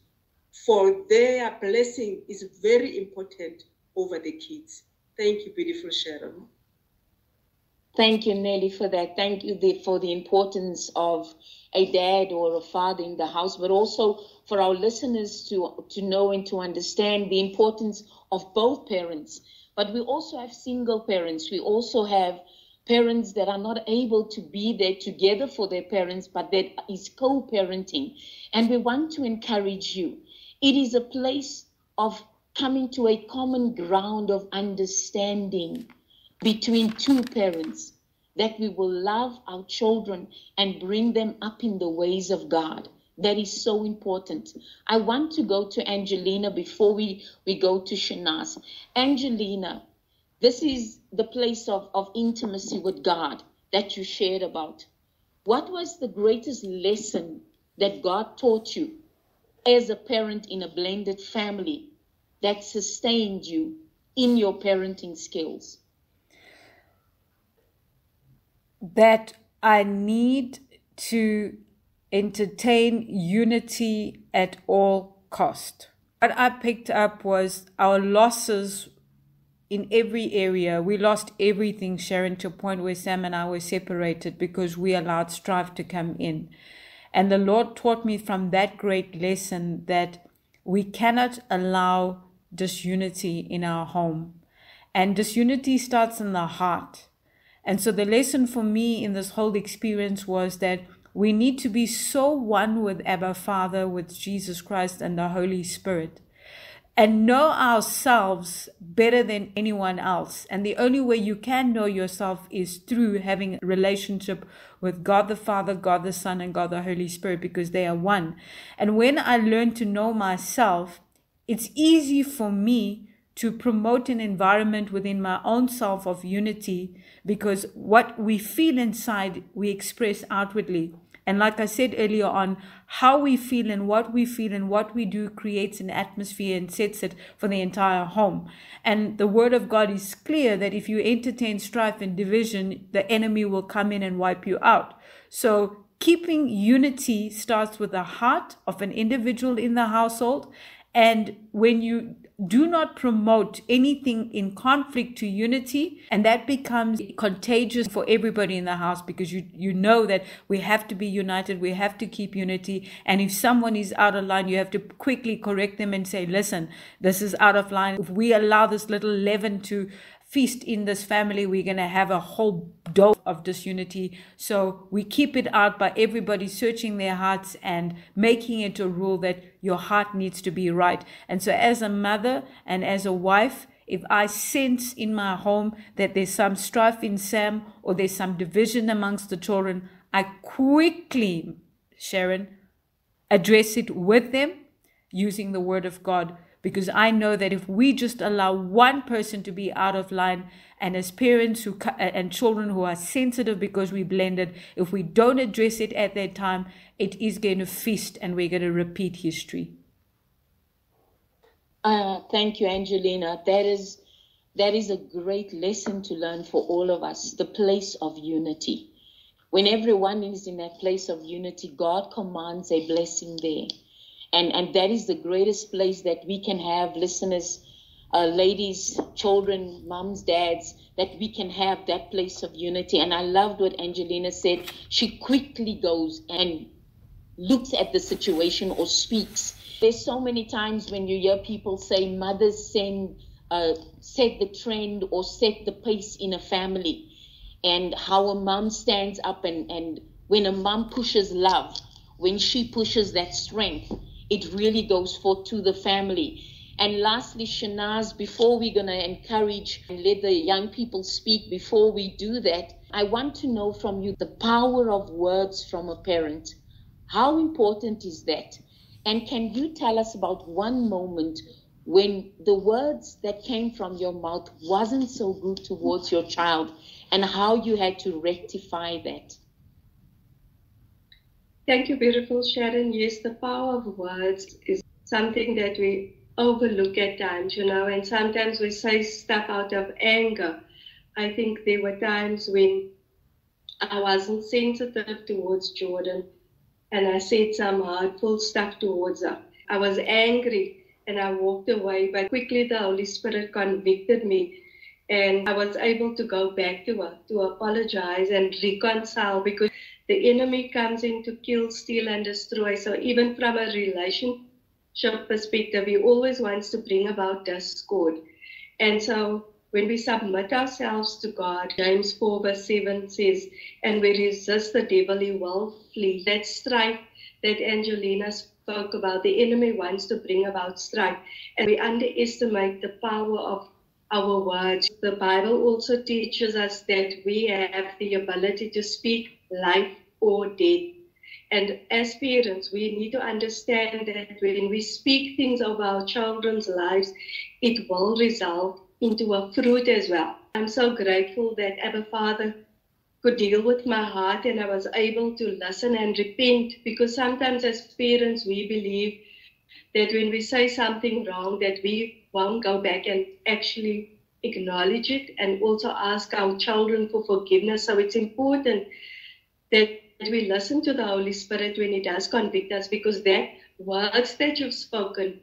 for their blessing is very important over the kids. Thank you, beautiful Sharon. Thank you, Nelly, for that. Thank you for the importance of a dad or a father in the house, but also for our listeners to, to know and to understand the importance of both parents. But we also have single parents. We also have parents that are not able to be there together for their parents, but that is co parenting. And we want to encourage you. It is a place of coming to a common ground of understanding between two parents that we will love our children and bring them up in the ways of God. That is so important. I want to go to Angelina before we, we go to Shinaaz. Angelina, this is the place of, of intimacy with God that you shared about. What was the greatest lesson that God taught you as a parent in a blended family that sustained you in your parenting skills? That I need to entertain unity at all cost. What I picked up was our losses in every area. We lost everything, Sharon, to a point where Sam and I were separated because we allowed strife to come in. And the Lord taught me from that great lesson that we cannot allow disunity in our home. And disunity starts in the heart. And so the lesson for me in this whole experience was that we need to be so one with Abba Father, with Jesus Christ and the Holy Spirit, and know ourselves better than anyone else. And the only way you can know yourself is through having a relationship with God the Father, God the Son, and God the Holy Spirit, because they are one. And when I learn to know myself, it's easy for me to promote an environment within my own self of unity because what we feel inside, we express outwardly. And like I said earlier on, how we feel and what we feel and what we do creates an atmosphere and sets it for the entire home. And the word of God is clear that if you entertain strife and division, the enemy will come in and wipe you out. So keeping unity starts with the heart of an individual in the household. And when you do not promote anything in conflict to unity and that becomes contagious for everybody in the house because you you know that we have to be united we have to keep unity and if someone is out of line you have to quickly correct them and say listen this is out of line. If we allow this little leaven to feast in this family, we're going to have a whole dose of disunity. So we keep it out by everybody searching their hearts and making it a rule that your heart needs to be right. And so, as a mother and as a wife, if I sense in my home that there's some strife in Sam or there's some division amongst the children, I quickly, Sharon, address it with them using the word of God because I know that if we just allow one person to be out of line, and as parents who and children who are sensitive because we blended, if we don't address it at that time, it is going to feast, and we're going to repeat history. Uh, thank you, Angelina. That is that is a great lesson to learn for all of us. The place of unity. When everyone is in that place of unity, God commands a blessing there and and that is the greatest place that we can have listeners uh, ladies children moms dads that we can have that place of unity. And i loved what angelina said. She quickly goes and looks at the situation or speaks. There's so many times when you hear people say mothers send uh, set the trend or set the pace in a family. And how a mom stands up and, and when a mom pushes love when she pushes that strength it really goes forth to the family. And lastly, Shinaaz, before we're going to encourage and let the young people speak, before we do that, I want to know from you the power of words from a parent. How important is that? And can you tell us about one moment when the words that came from your mouth wasn't so good towards your child and how you had to rectify that? Thank you, beautiful Sharon. Yes, the power of words is something that we overlook at times, you know, and sometimes we say stuff out of anger. I think there were times when I wasn't sensitive towards Jordan and I said some hurtful stuff towards her. I was angry and I walked away, but quickly the Holy Spirit convicted me and I was able to go back to her to apologize and reconcile because the enemy comes in to kill, steal, and destroy. So even from a relationship perspective, he always wants to bring about discord. And so when we submit ourselves to God, James 4 verse 7 says, and we resist the devil, he will flee. That strife that Angelina spoke about, the enemy wants to bring about strife. And we underestimate the power of our words. The Bible also teaches us that we have the ability to speak life or death. And as parents, we need to understand that when we speak things of our children's lives, it will result into a fruit as well. I'm so grateful that Abba Father could deal with my heart and I was able to listen and repent because sometimes as parents we believe that when we say something wrong that we won't go back and actually acknowledge it and also ask our children for forgiveness. So it's important that we listen to the Holy Spirit when He does convict us because that words that you've spoken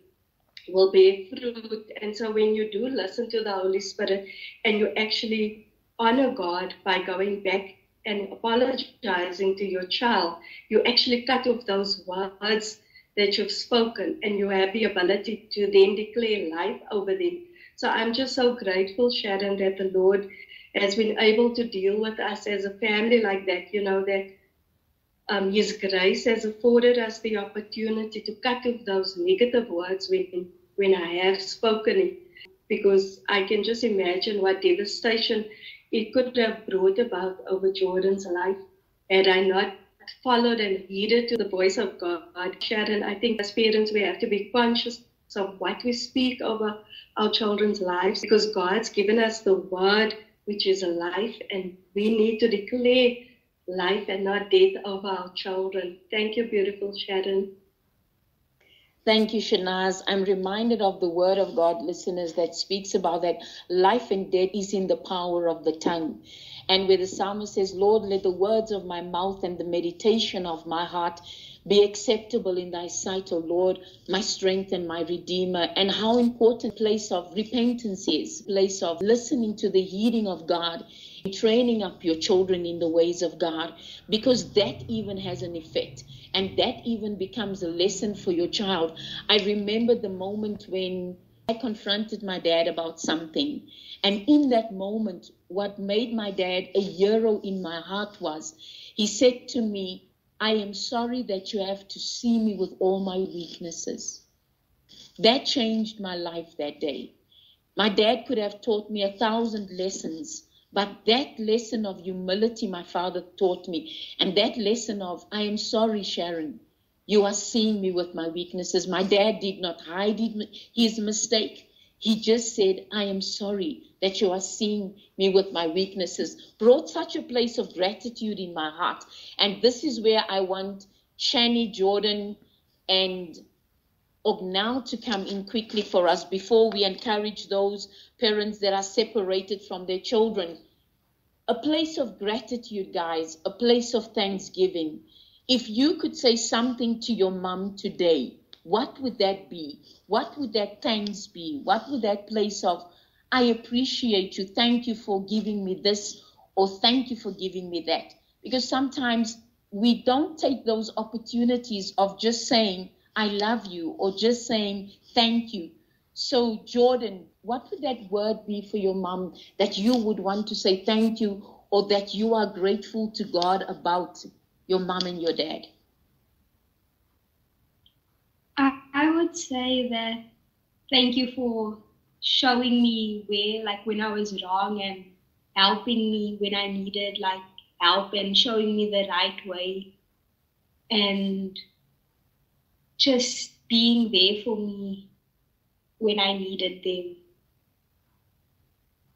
will bear fruit. And so when you do listen to the Holy Spirit and you actually honor God by going back and apologizing to your child, you actually cut off those words that you've spoken and you have the ability to then declare life over them. So I'm just so grateful, Sharon, that the Lord has been able to deal with us as a family like that, you know, that um, His grace has afforded us the opportunity to cut off those negative words when, when I have spoken it, because I can just imagine what devastation it could have brought about over Jordan's life had I not followed and heeded to the voice of God. Sharon, I think as parents we have to be conscious of what we speak over our children's lives because God's given us the word which is a life and we need to declare life and not death of our children. Thank you, beautiful Sharon. Thank you, Shinaaz. I'm reminded of the word of God, listeners, that speaks about that life and death is in the power of the tongue. And where the psalmist says, Lord, let the words of my mouth and the meditation of my heart be acceptable in thy sight, O Lord, my strength and my redeemer. And how important place of repentance is, place of listening to the heeding of God, training up your children in the ways of God, because that even has an effect. And that even becomes a lesson for your child. I remember the moment when I confronted my dad about something. And in that moment, what made my dad a hero in my heart was he said to me, I am sorry that you have to see me with all my weaknesses. That changed my life that day. My dad could have taught me a thousand lessons, but that lesson of humility my father taught me, and that lesson of, I am sorry, Sharon, you are seeing me with my weaknesses. My dad did not hide his mistake. He just said, I am sorry that you are seeing me with my weaknesses, brought such a place of gratitude in my heart. And this is where I want Shanny, Jordan, and Augnel to come in quickly for us before we encourage those parents that are separated from their children. A place of gratitude, guys, a place of thanksgiving. If you could say something to your mom today, what would that be? What would that thanks be? What would that place of I appreciate you. Thank you for giving me this, or thank you for giving me that. Because sometimes we don't take those opportunities of just saying, I love you, or just saying, thank you. So, Jordan, what would that word be for your mom that you would want to say thank you, or that you are grateful to God about your mom and your dad? I, I would say that thank you for showing me where, like, when I was wrong and helping me when I needed, like, help and showing me the right way and just being there for me when I needed them.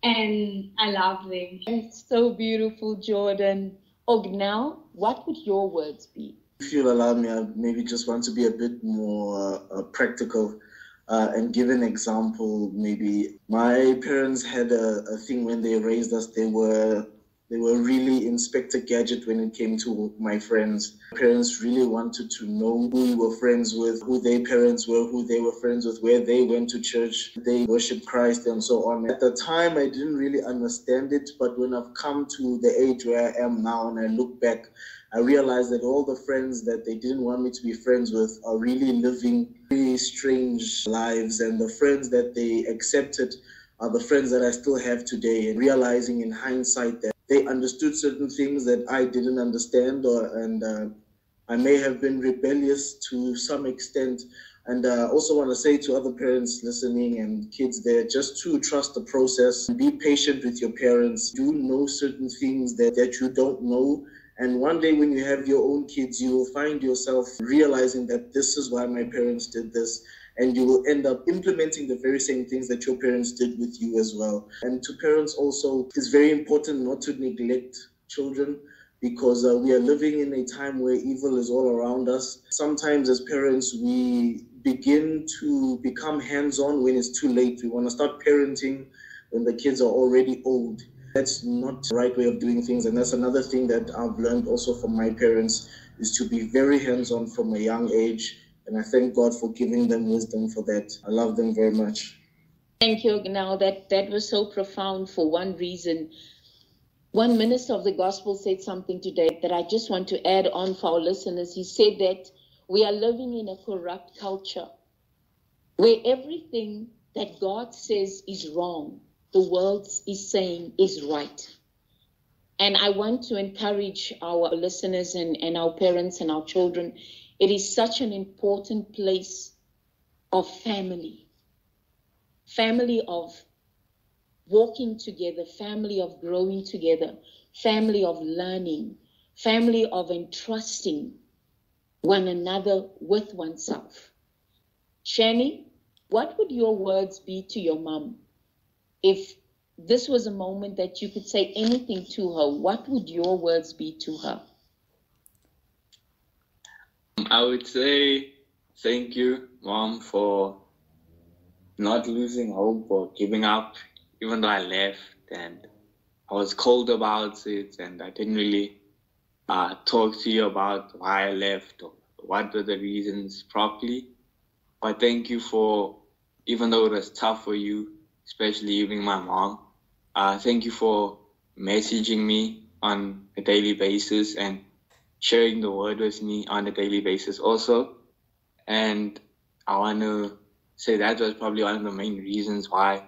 And I love them. It's so beautiful, Jordan. Augnel, what would your words be? If you'll allow me, I maybe just want to be a bit more uh, practical. Uh, and give an example, maybe my parents had a, a thing when they raised us. They were they were really Inspector Gadget when it came to my friends. Parents really wanted to know who we were friends with, who their parents were, who they were friends with, where they went to church, they worshiped Christ, and so on. At the time, I didn't really understand it, but when I've come to the age where I am now and I look back, I realized that all the friends that they didn't want me to be friends with are really living really strange lives, and the friends that they accepted are the friends that I still have today. And realizing in hindsight that they understood certain things that I didn't understand, or and uh, I may have been rebellious to some extent. And I uh, also want to say to other parents listening and kids there, just to trust the process, be patient with your parents. Do know certain things that, that you don't know and one day when you have your own kids, you will find yourself realizing that this is why my parents did this. And you will end up implementing the very same things that your parents did with you as well. And to parents also, it's very important not to neglect children because uh, we are living in a time where evil is all around us. Sometimes, as parents, we begin to become hands on when it's too late. We want to start parenting when the kids are already old. That's not the right way of doing things. And that's another thing that I've learned also from my parents is to be very hands-on from a young age. And I thank God for giving them wisdom for that. I love them very much. Thank you. Now that that was so profound for one reason. One minister of the gospel said something today that I just want to add on for our listeners. He said that we are living in a corrupt culture where everything that God says is wrong the world is saying is right. And I want to encourage our listeners and, and our parents and our children. It is such an important place of family, family of walking together, family of growing together, family of learning, family of entrusting one another with oneself. Shanny, what would your words be to your mom if this was a moment that you could say anything to her, what would your words be to her? I would say thank you, Mom, for not losing hope or giving up, even though I left and I was cold about it and I didn't really uh, talk to you about why I left or what were the reasons properly. But thank you for, even though it was tough for you, especially leaving my mom, uh, thank you for messaging me on a daily basis and sharing the word with me on a daily basis also. And I want to say that was probably one of the main reasons why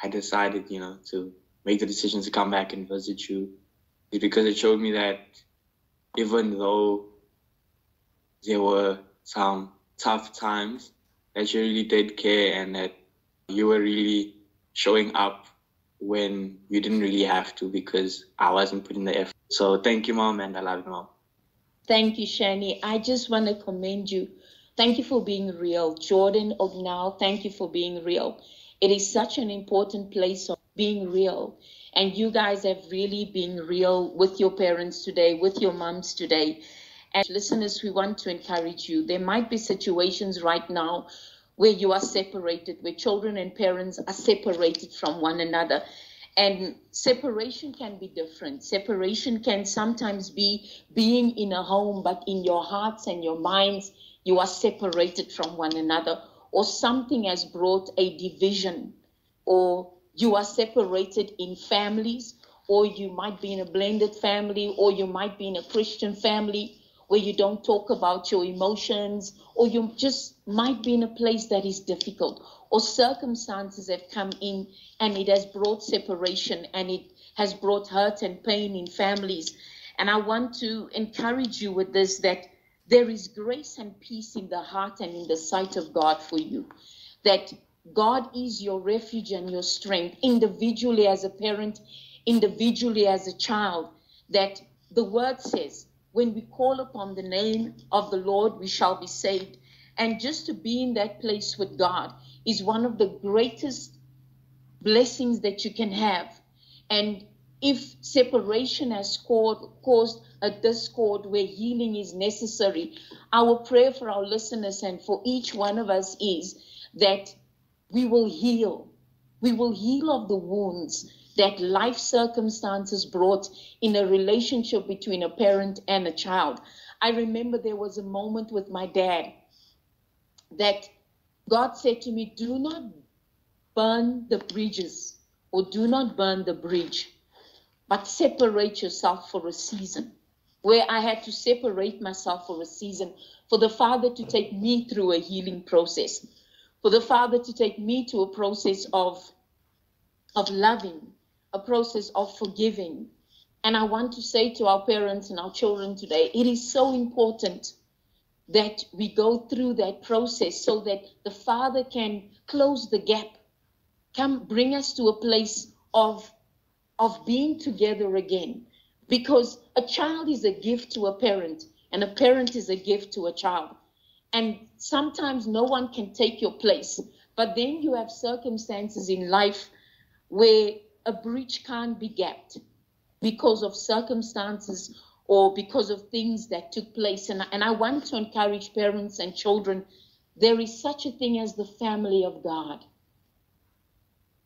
I decided, you know, to make the decision to come back and visit you is because it showed me that even though there were some tough times, that you really did care and that you were really showing up when you didn't really have to because I wasn't putting the effort. So thank you, mom, and I love you, mom. Thank you, Shanny. I just want to commend you. Thank you for being real. Jordan Augnel, thank you for being real. It is such an important place of being real. And you guys have really been real with your parents today, with your moms today. And listeners, we want to encourage you. There might be situations right now where you are separated, where children and parents are separated from one another. And separation can be different. Separation can sometimes be being in a home, but in your hearts and your minds, you are separated from one another, or something has brought a division, or you are separated in families, or you might be in a blended family, or you might be in a Christian family where you don't talk about your emotions, or you just might be in a place that is difficult, or circumstances have come in and it has brought separation and it has brought hurt and pain in families. And I want to encourage you with this that there is grace and peace in the heart and in the sight of God for you. That God is your refuge and your strength, individually as a parent, individually as a child. That the word says, when we call upon the name of the Lord, we shall be saved. And just to be in that place with God is one of the greatest blessings that you can have. And if separation has caused a discord where healing is necessary, our prayer for our listeners and for each one of us is that we will heal. We will heal of the wounds that life circumstances brought in a relationship between a parent and a child. I remember there was a moment with my dad that God said to me, Do not burn the bridges or do not burn the bridge, but separate yourself for a season. Where I had to separate myself for a season, for the Father to take me through a healing process, for the Father to take me to a process of, of loving, a process of forgiving. And I want to say to our parents and our children today, it is so important that we go through that process so that the Father can close the gap, come bring us to a place of, of being together again. Because a child is a gift to a parent, and a parent is a gift to a child. And sometimes no one can take your place. But then you have circumstances in life where a breach can't be gapped because of circumstances or because of things that took place. And, and I want to encourage parents and children there is such a thing as the family of God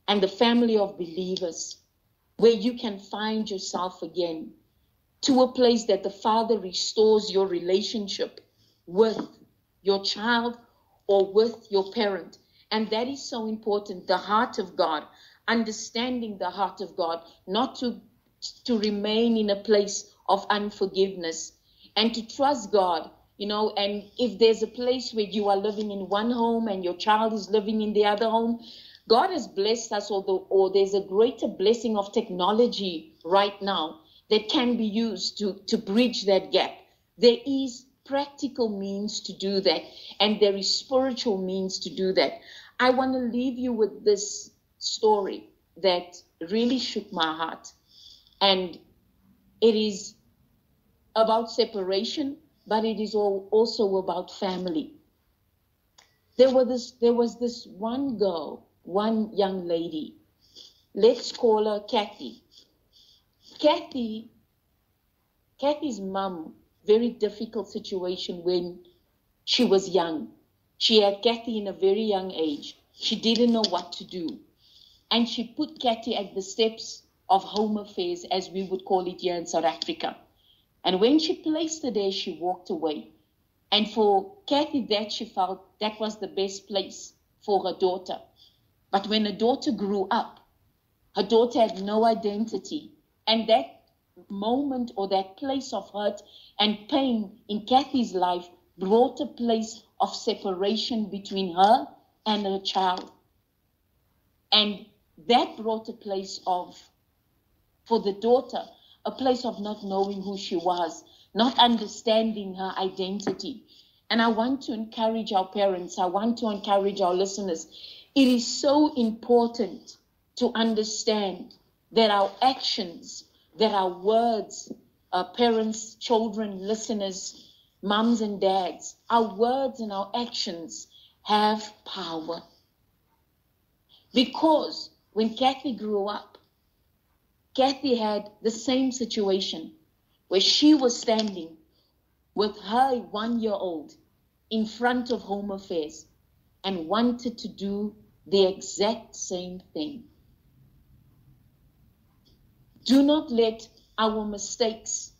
and the family of believers where you can find yourself again to a place that the Father restores your relationship with your child or with your parent. And that is so important. The heart of God, understanding the heart of God, not to, to remain in a place of unforgiveness and to trust God, you know. And if there's a place where you are living in one home and your child is living in the other home, God has blessed us, although, or there's a greater blessing of technology right now that can be used to, to bridge that gap. There is practical means to do that, and there is spiritual means to do that. I want to leave you with this story that really shook my heart. And it is about separation, but it is all also about family. There was this, there was this one girl, one young lady, Let's call her Kathy. Kathy, Kathy's mum, very difficult situation when she was young. She had Kathy in a very young age. She didn't know what to do. And she put Kathy at the steps of home affairs, as we would call it here in South Africa. And when she placed her there, she walked away. And for Kathy, that she felt that was the best place for her daughter. But when her daughter grew up, her daughter had no identity. And that moment or that place of hurt and pain in Kathy's life brought a place of separation between her and her child. And that brought a place of, for the daughter, a place of not knowing who she was, not understanding her identity. And I want to encourage our parents, I want to encourage our listeners. It is so important to understand that our actions, that our words, our parents, children, listeners, moms and dads, our words and our actions have power. Because when Kathy grew up, Kathy had the same situation where she was standing with her one year old in front of Home Affairs and wanted to do the exact same thing. Do not let our mistakes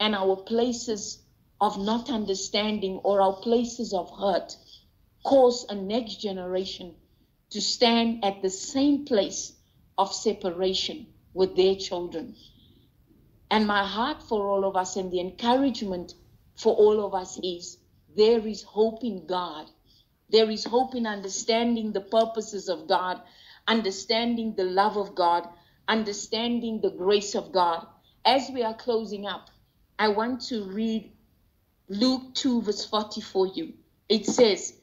and our places of not understanding or our places of hurt cause a next generation to stand at the same place of separation with their children. And my heart for all of us and the encouragement for all of us is there is hope in God. There is hope in understanding the purposes of God, understanding the love of God, understanding the grace of God. As we are closing up, I want to read Luke 2, verse 40 for you. It says,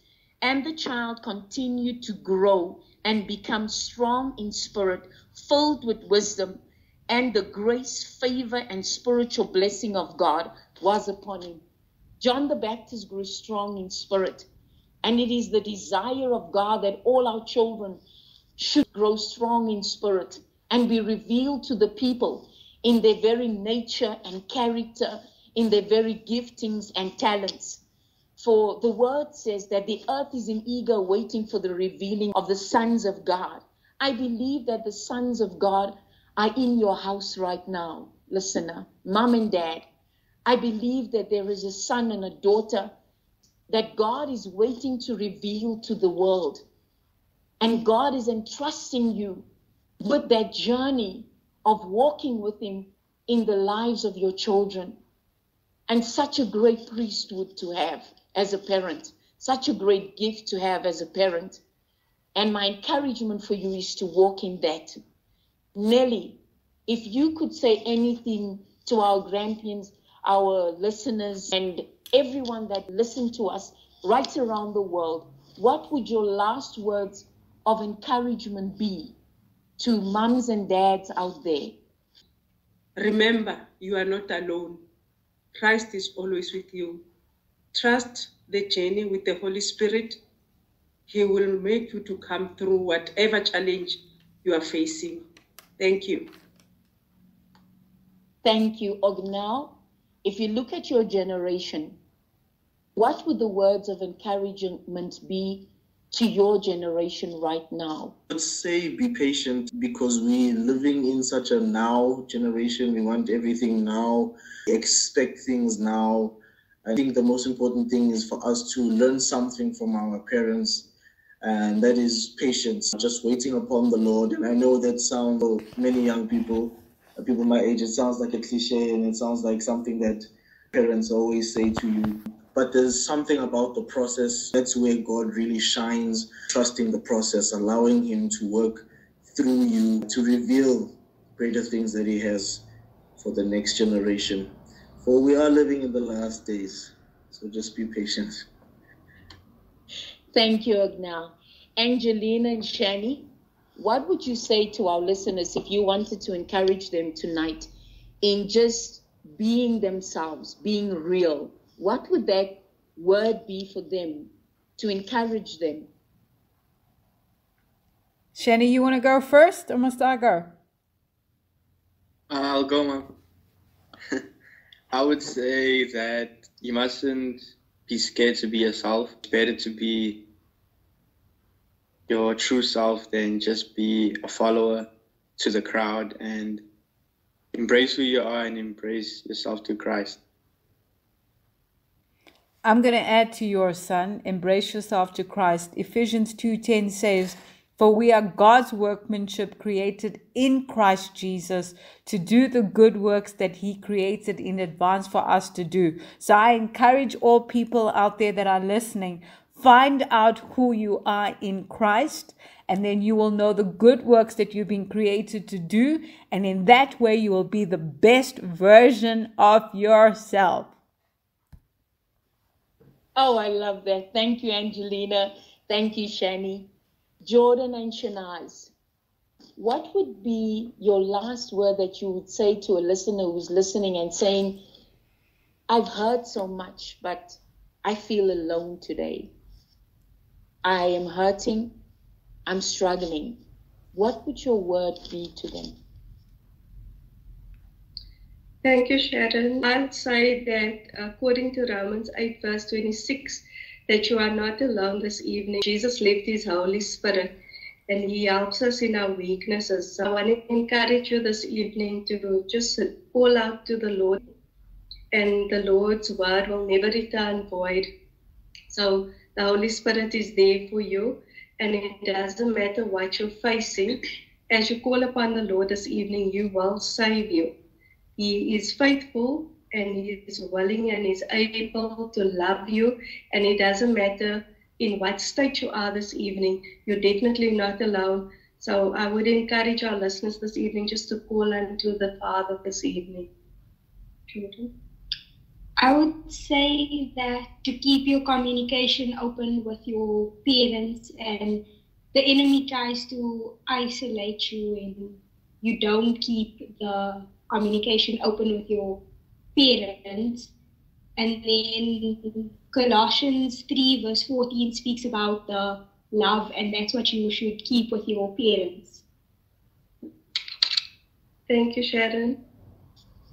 And the child continued to grow and become strong in spirit, filled with wisdom, and the grace, favor, and spiritual blessing of God was upon him. John the Baptist grew strong in spirit, and it is the desire of God that all our children should grow strong in spirit and be revealed to the people in their very nature and character, in their very giftings and talents. For the word says that the earth is in eager waiting for the revealing of the sons of God. I believe that the sons of God are in your house right now, listener, mom and dad. I believe that there is a son and a daughter that God is waiting to reveal to the world. And God is entrusting you with that journey of walking with Him in the lives of your children. And such a great priesthood to have as a parent, such a great gift to have as a parent. And my encouragement for you is to walk in that. Nelly, if you could say anything to our grampians, our listeners, and everyone that listened to us right around the world, what would your last words of encouragement be to moms and dads out there? Remember, you are not alone. Christ is always with you. Trust the journey with the Holy Spirit. He will make you to come through whatever challenge you are facing. Thank you. Thank you, Augnel. If you look at your generation, what would the words of encouragement be to your generation right now? Let's say be patient because we're living in such a now generation. We want everything now, expect things now. I think the most important thing is for us to learn something from our parents, and that is patience, just waiting upon the Lord. And I know that sounds for many young people, uh, people my age, it sounds like a cliche and it sounds like something that parents always say to you. But there's something about the process. That's where God really shines, trusting the process, allowing Him to work through you to reveal greater things that He has for the next generation. For we are living in the last days. So just be patient. Thank you, Augnel. Angelina and Shanny, what would you say to our listeners if you wanted to encourage them tonight in just being themselves, being real? What would that word be for them to encourage them? Shanny, you want to go first or must I go? Uh, I'll go, mom. I would say that you mustn't be scared to be yourself. It's better to be your true self than just be a follower to the crowd and embrace who you are and embrace yourself to Christ. I'm going to add to your son, embrace yourself to Christ. Ephesians 2:10 says, "For we are God's workmanship created in Christ Jesus to do the good works that he created in advance for us to do." So I encourage all people out there that are listening, find out who you are in Christ and then you will know the good works that you've been created to do and in that way you will be the best version of yourself. Oh, I love that. Thank you, Angelina. Thank you, Shanny. Jordan and Shinaaz, what would be your last word that you would say to a listener who's listening and saying, I've heard so much, but I feel alone today. I am hurting. I'm struggling. What would your word be to them? Thank you, Sharon. I'll say that according to Romans 8, verse 26, that you are not alone this evening. Jesus left his Holy Spirit and he helps us in our weaknesses. So I want to encourage you this evening to just call out to the Lord, and the Lord's word will never return void. So the Holy Spirit is there for you, and it doesn't matter what you're facing. As you call upon the Lord this evening, you will save you. He is faithful and He is willing and is able to love you. And it doesn't matter in what state you are this evening, you're definitely not alone. So I would encourage our listeners this evening just to call unto the Father this evening. I would say that to keep your communication open with your parents and the enemy tries to isolate you and you don't keep the communication open with your parents. And then Colossians 3, verse 14 speaks about the love, and that's what you should keep with your parents. Thank you, Sharon.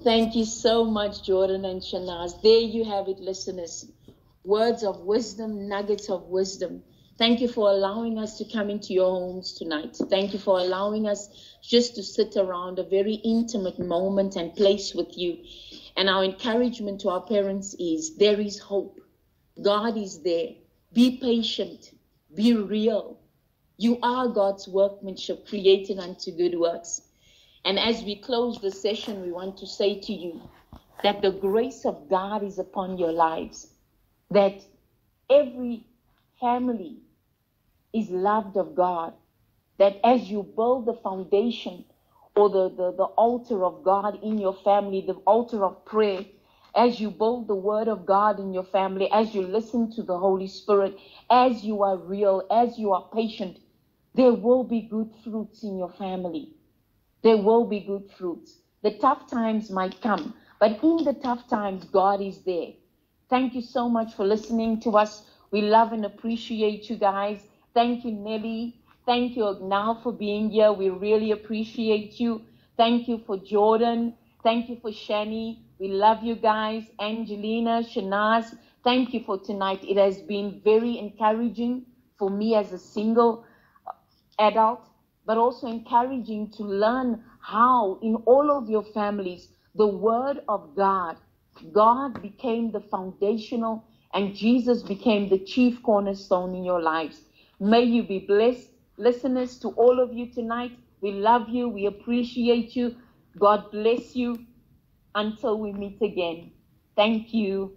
Thank you so much, Jordan and Shinaaz. There you have it, listeners. Words of wisdom, nuggets of wisdom. Thank you for allowing us to come into your homes tonight. Thank you for allowing us just to sit around a very intimate moment and place with you. And our encouragement to our parents is there is hope. God is there. Be patient. Be real. You are God's workmanship created unto good works. And as we close the session, we want to say to you that the grace of God is upon your lives, that every family is loved of God, that as you build the foundation or the, the, the altar of God in your family, the altar of prayer, as you build the word of God in your family, as you listen to the Holy Spirit, as you are real, as you are patient, there will be good fruits in your family. There will be good fruits. The tough times might come, but in the tough times, God is there. Thank you so much for listening to us. We love and appreciate you guys. Thank you, Nelly. Thank you, Augnel, for being here. We really appreciate you. Thank you for Jordan. Thank you for Shanny. We love you guys. Angelina, Shinaaz, thank you for tonight. It has been very encouraging for me as a single uh, adult, but also encouraging to learn how, in all of your families, the Word of God, God became the foundational and Jesus became the chief cornerstone in your lives. May you be blessed. Listeners, to all of you tonight, we love you. We appreciate you. God bless you. Until we meet again. Thank you.